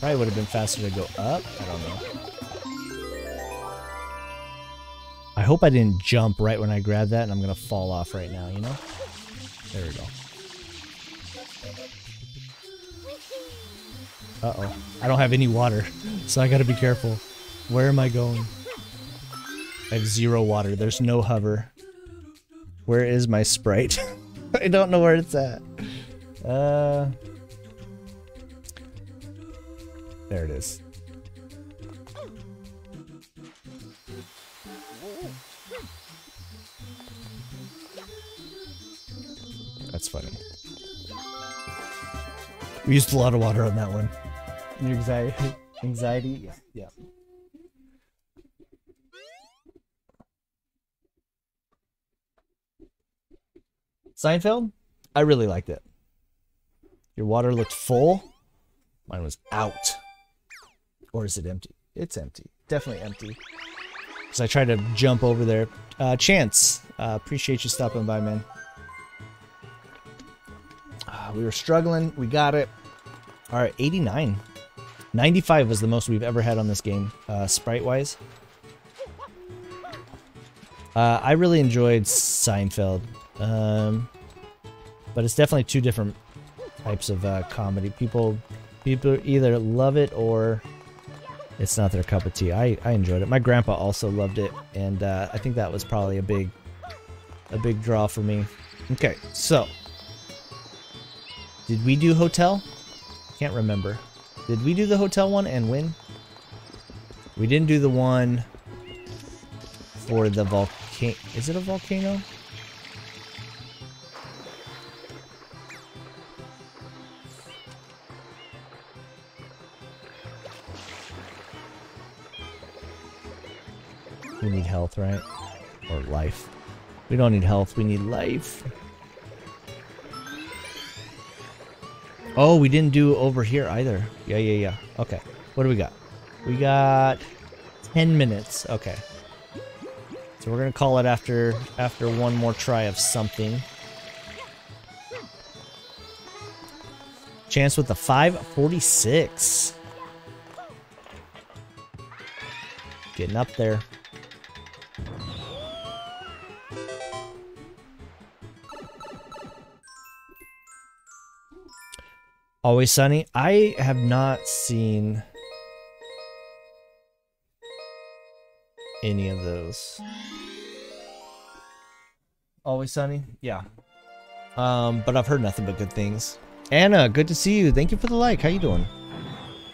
Probably would have been faster to go up. I don't know. I hope I didn't jump right when I grabbed that and I'm going to fall off right now, you know? There we go. Uh-oh. I don't have any water, so I gotta be careful. Where am I going? I have zero water. There's no hover. Where is my sprite? I don't know where it's at. Uh... There it is. That's funny. We used a lot of water on that one. Your anxiety, anxiety, yeah, yeah. Seinfeld, I really liked it. Your water looked full. Mine was out. Or is it empty? It's empty. Definitely empty. Because I tried to jump over there. Uh, Chance, uh, appreciate you stopping by, man. Uh, we were struggling. We got it. All right, 89. 95 was the most we've ever had on this game, uh, sprite-wise. Uh, I really enjoyed Seinfeld. Um, but it's definitely two different types of uh, comedy. People people either love it or it's not their cup of tea. I, I enjoyed it. My grandpa also loved it, and uh, I think that was probably a big a big draw for me. Okay, so did we do hotel? I can't remember. Did we do the hotel one and win? We didn't do the one for the volcano. Is it a volcano? We need health, right? Or life. We don't need health, we need life. Oh, we didn't do over here either. Yeah, yeah, yeah. Okay. What do we got? We got 10 minutes. Okay. So we're going to call it after after one more try of something. Chance with the 546. Getting up there. Always Sunny. I have not seen any of those. Always Sunny? Yeah. Um, but I've heard nothing but good things. Anna, good to see you. Thank you for the like. How you doing?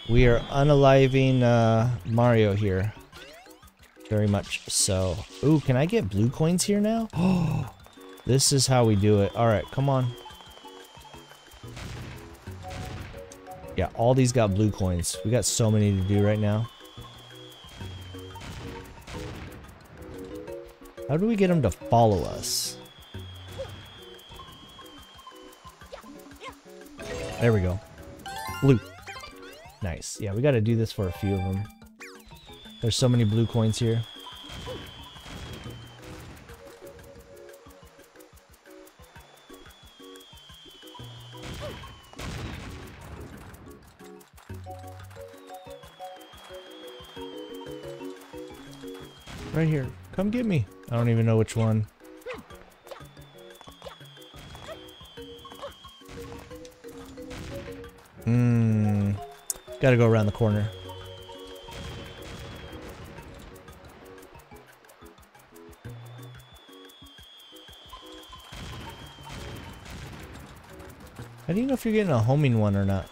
We are unaliving uh, Mario here. Very much so. Ooh, can I get blue coins here now? Oh, this is how we do it. All right, come on. Yeah, all these got blue coins. We got so many to do right now. How do we get them to follow us? There we go. Blue. Nice. Yeah, we got to do this for a few of them. There's so many blue coins here. Come get me. I don't even know which one. Hmm. Gotta go around the corner. How do you know if you're getting a homing one or not?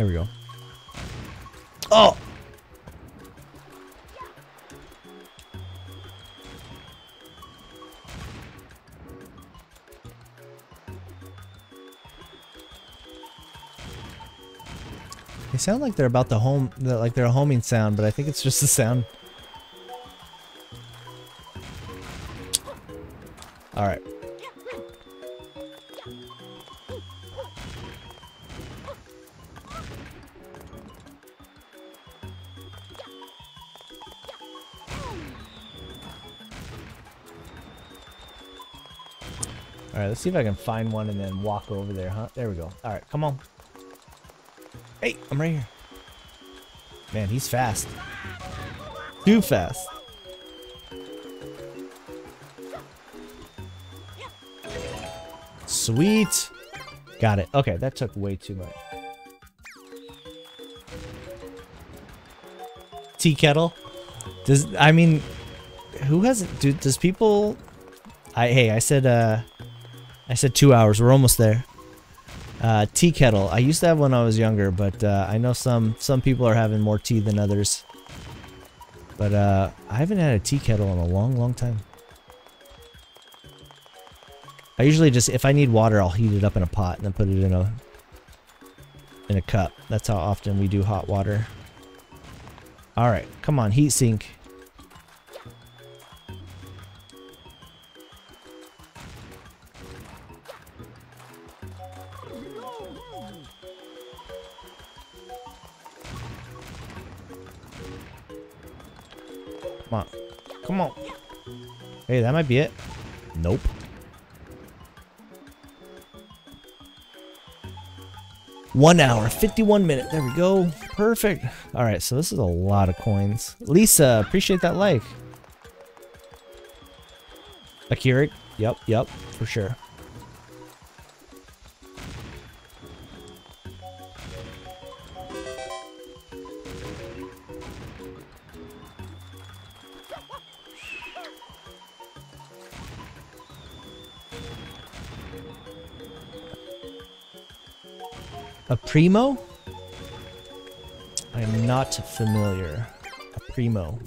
There we go. Oh! They sound like they're about the home, like they're a homing sound, but I think it's just the sound. See if I can find one and then walk over there, huh? There we go. Alright, come on. Hey, I'm right here. Man, he's fast. Too fast. Sweet. Got it. Okay, that took way too much. Tea kettle. Does I mean, who has do does people? I hey, I said uh, I said two hours. We're almost there. Uh, tea kettle. I used to have one when I was younger, but uh, I know some some people are having more tea than others. But uh, I haven't had a tea kettle in a long, long time. I usually just, if I need water, I'll heat it up in a pot and then put it in a in a cup. That's how often we do hot water. All right, come on, heat sink. Might be it. Nope. One hour, 51 minutes. There we go. Perfect. All right, so this is a lot of coins. Lisa, appreciate that like. Akira, yep, yep, for sure. Primo? I am not familiar. A primo.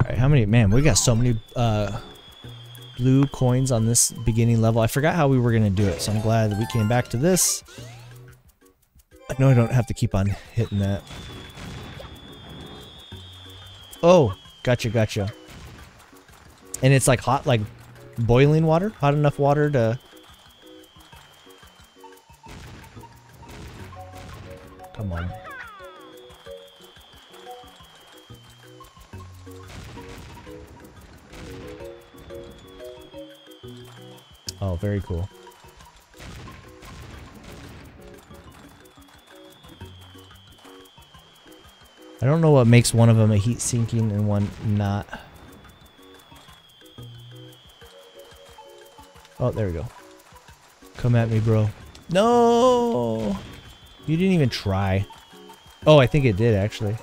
Alright, how many? Man, we got so many uh, blue coins on this beginning level. I forgot how we were going to do it, so I'm glad that we came back to this. I know I don't have to keep on hitting that. Oh, Gotcha, gotcha. And it's like hot, like boiling water? Hot enough water to... Come on. Oh, very cool. I don't know what makes one of them a heat sinking and one not. Oh, there we go. Come at me, bro. No! You didn't even try. Oh, I think it did, actually.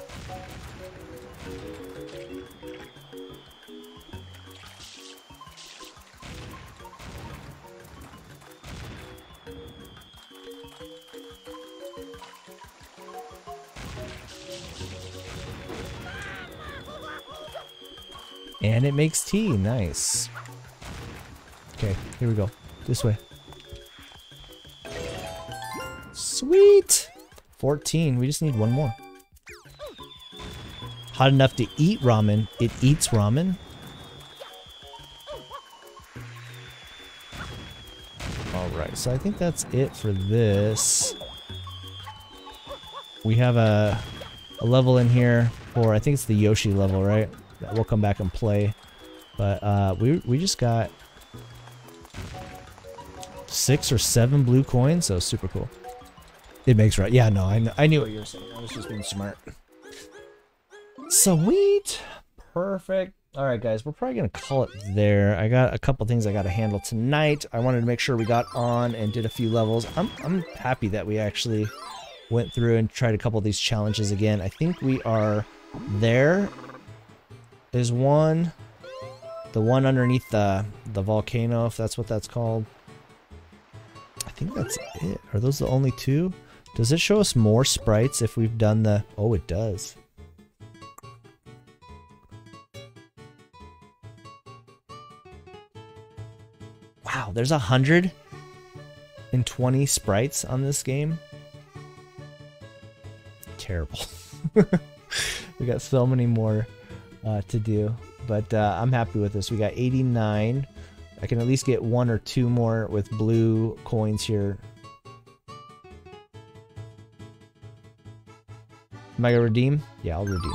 And it makes tea. Nice. Okay, here we go. This way. Sweet! 14. We just need one more. Hot enough to eat ramen. It eats ramen. Alright, so I think that's it for this. We have a, a level in here for, I think it's the Yoshi level, right? that we'll come back and play. But uh, we, we just got six or seven blue coins, so super cool. It makes right. Yeah, no, I, I knew what you were saying. I was just being smart. Sweet. Perfect. All right, guys, we're probably going to call it there. I got a couple things I got to handle tonight. I wanted to make sure we got on and did a few levels. I'm, I'm happy that we actually went through and tried a couple of these challenges again. I think we are there there's one. The one underneath the, the volcano, if that's what that's called. I think that's it. Are those the only two? Does it show us more sprites if we've done the... Oh, it does. Wow, there's a hundred and twenty sprites on this game. Terrible. we got so many more uh, to do. But uh, I'm happy with this. We got 89. I can at least get one or two more with blue coins here. Am I gonna redeem? Yeah, I'll redeem.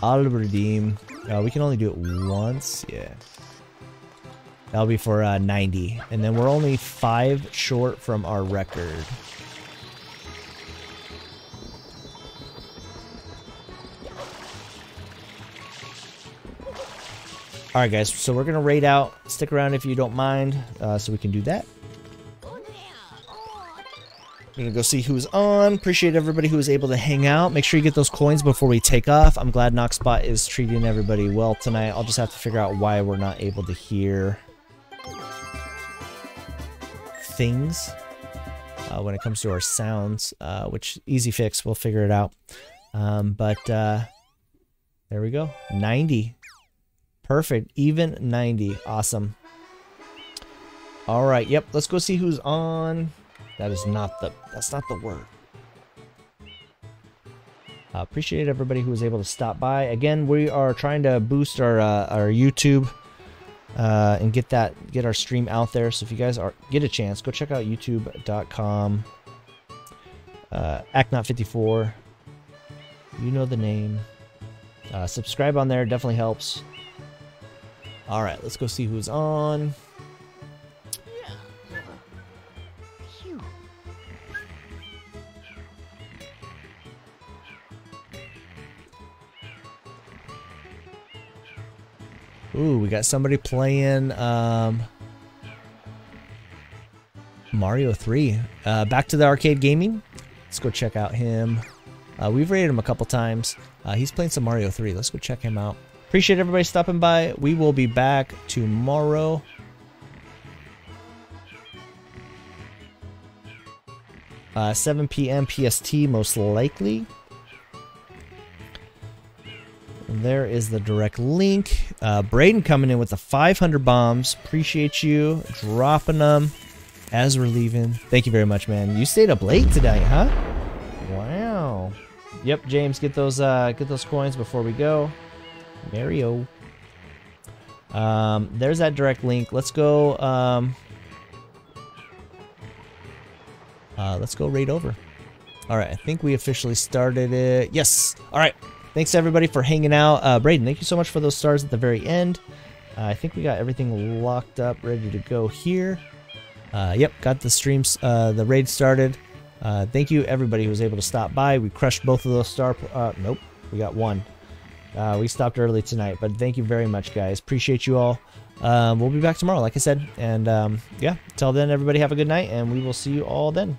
I'll redeem. Uh, we can only do it once. Yeah. That'll be for uh, 90. And then we're only five short from our record. Alright guys, so we're going to raid out. Stick around if you don't mind, uh, so we can do that. We're gonna go see who's on. Appreciate everybody who was able to hang out. Make sure you get those coins before we take off. I'm glad Knoxbot is treating everybody well tonight. I'll just have to figure out why we're not able to hear things uh, when it comes to our sounds, uh, which easy fix. We'll figure it out. Um, but uh, there we go. 90. Perfect. Even 90. Awesome. All right. Yep. Let's go see who's on. That is not the, that's not the word. Uh, appreciate everybody who was able to stop by. Again, we are trying to boost our uh, our YouTube uh, and get that get our stream out there. So if you guys are get a chance, go check out YouTube.com. Uh, Aknot54. You know the name. Uh, subscribe on there definitely helps. All right, let's go see who's on. Ooh, we got somebody playing um, Mario 3. Uh, back to the arcade gaming. Let's go check out him. Uh, we've rated him a couple times. Uh, he's playing some Mario 3. Let's go check him out. Appreciate everybody stopping by. We will be back tomorrow. Uh, 7 p.m. PST, most likely. There is the direct link. Uh, Braden coming in with the 500 bombs. Appreciate you dropping them as we're leaving. Thank you very much, man. You stayed up late today, huh? Wow. Yep, James, get those uh, get those coins before we go. Mario. Um, there's that direct link. Let's go. Um, uh, let's go right over. All right, I think we officially started it. Yes. All right. Thanks everybody for hanging out. Uh, Braden, thank you so much for those stars at the very end. Uh, I think we got everything locked up, ready to go here. Uh, yep, got the streams, uh, the raid started. Uh, thank you everybody who was able to stop by. We crushed both of those star. Uh, nope, we got one. Uh, we stopped early tonight, but thank you very much, guys. Appreciate you all. Um, we'll be back tomorrow, like I said. And um, yeah, till then, everybody have a good night, and we will see you all then.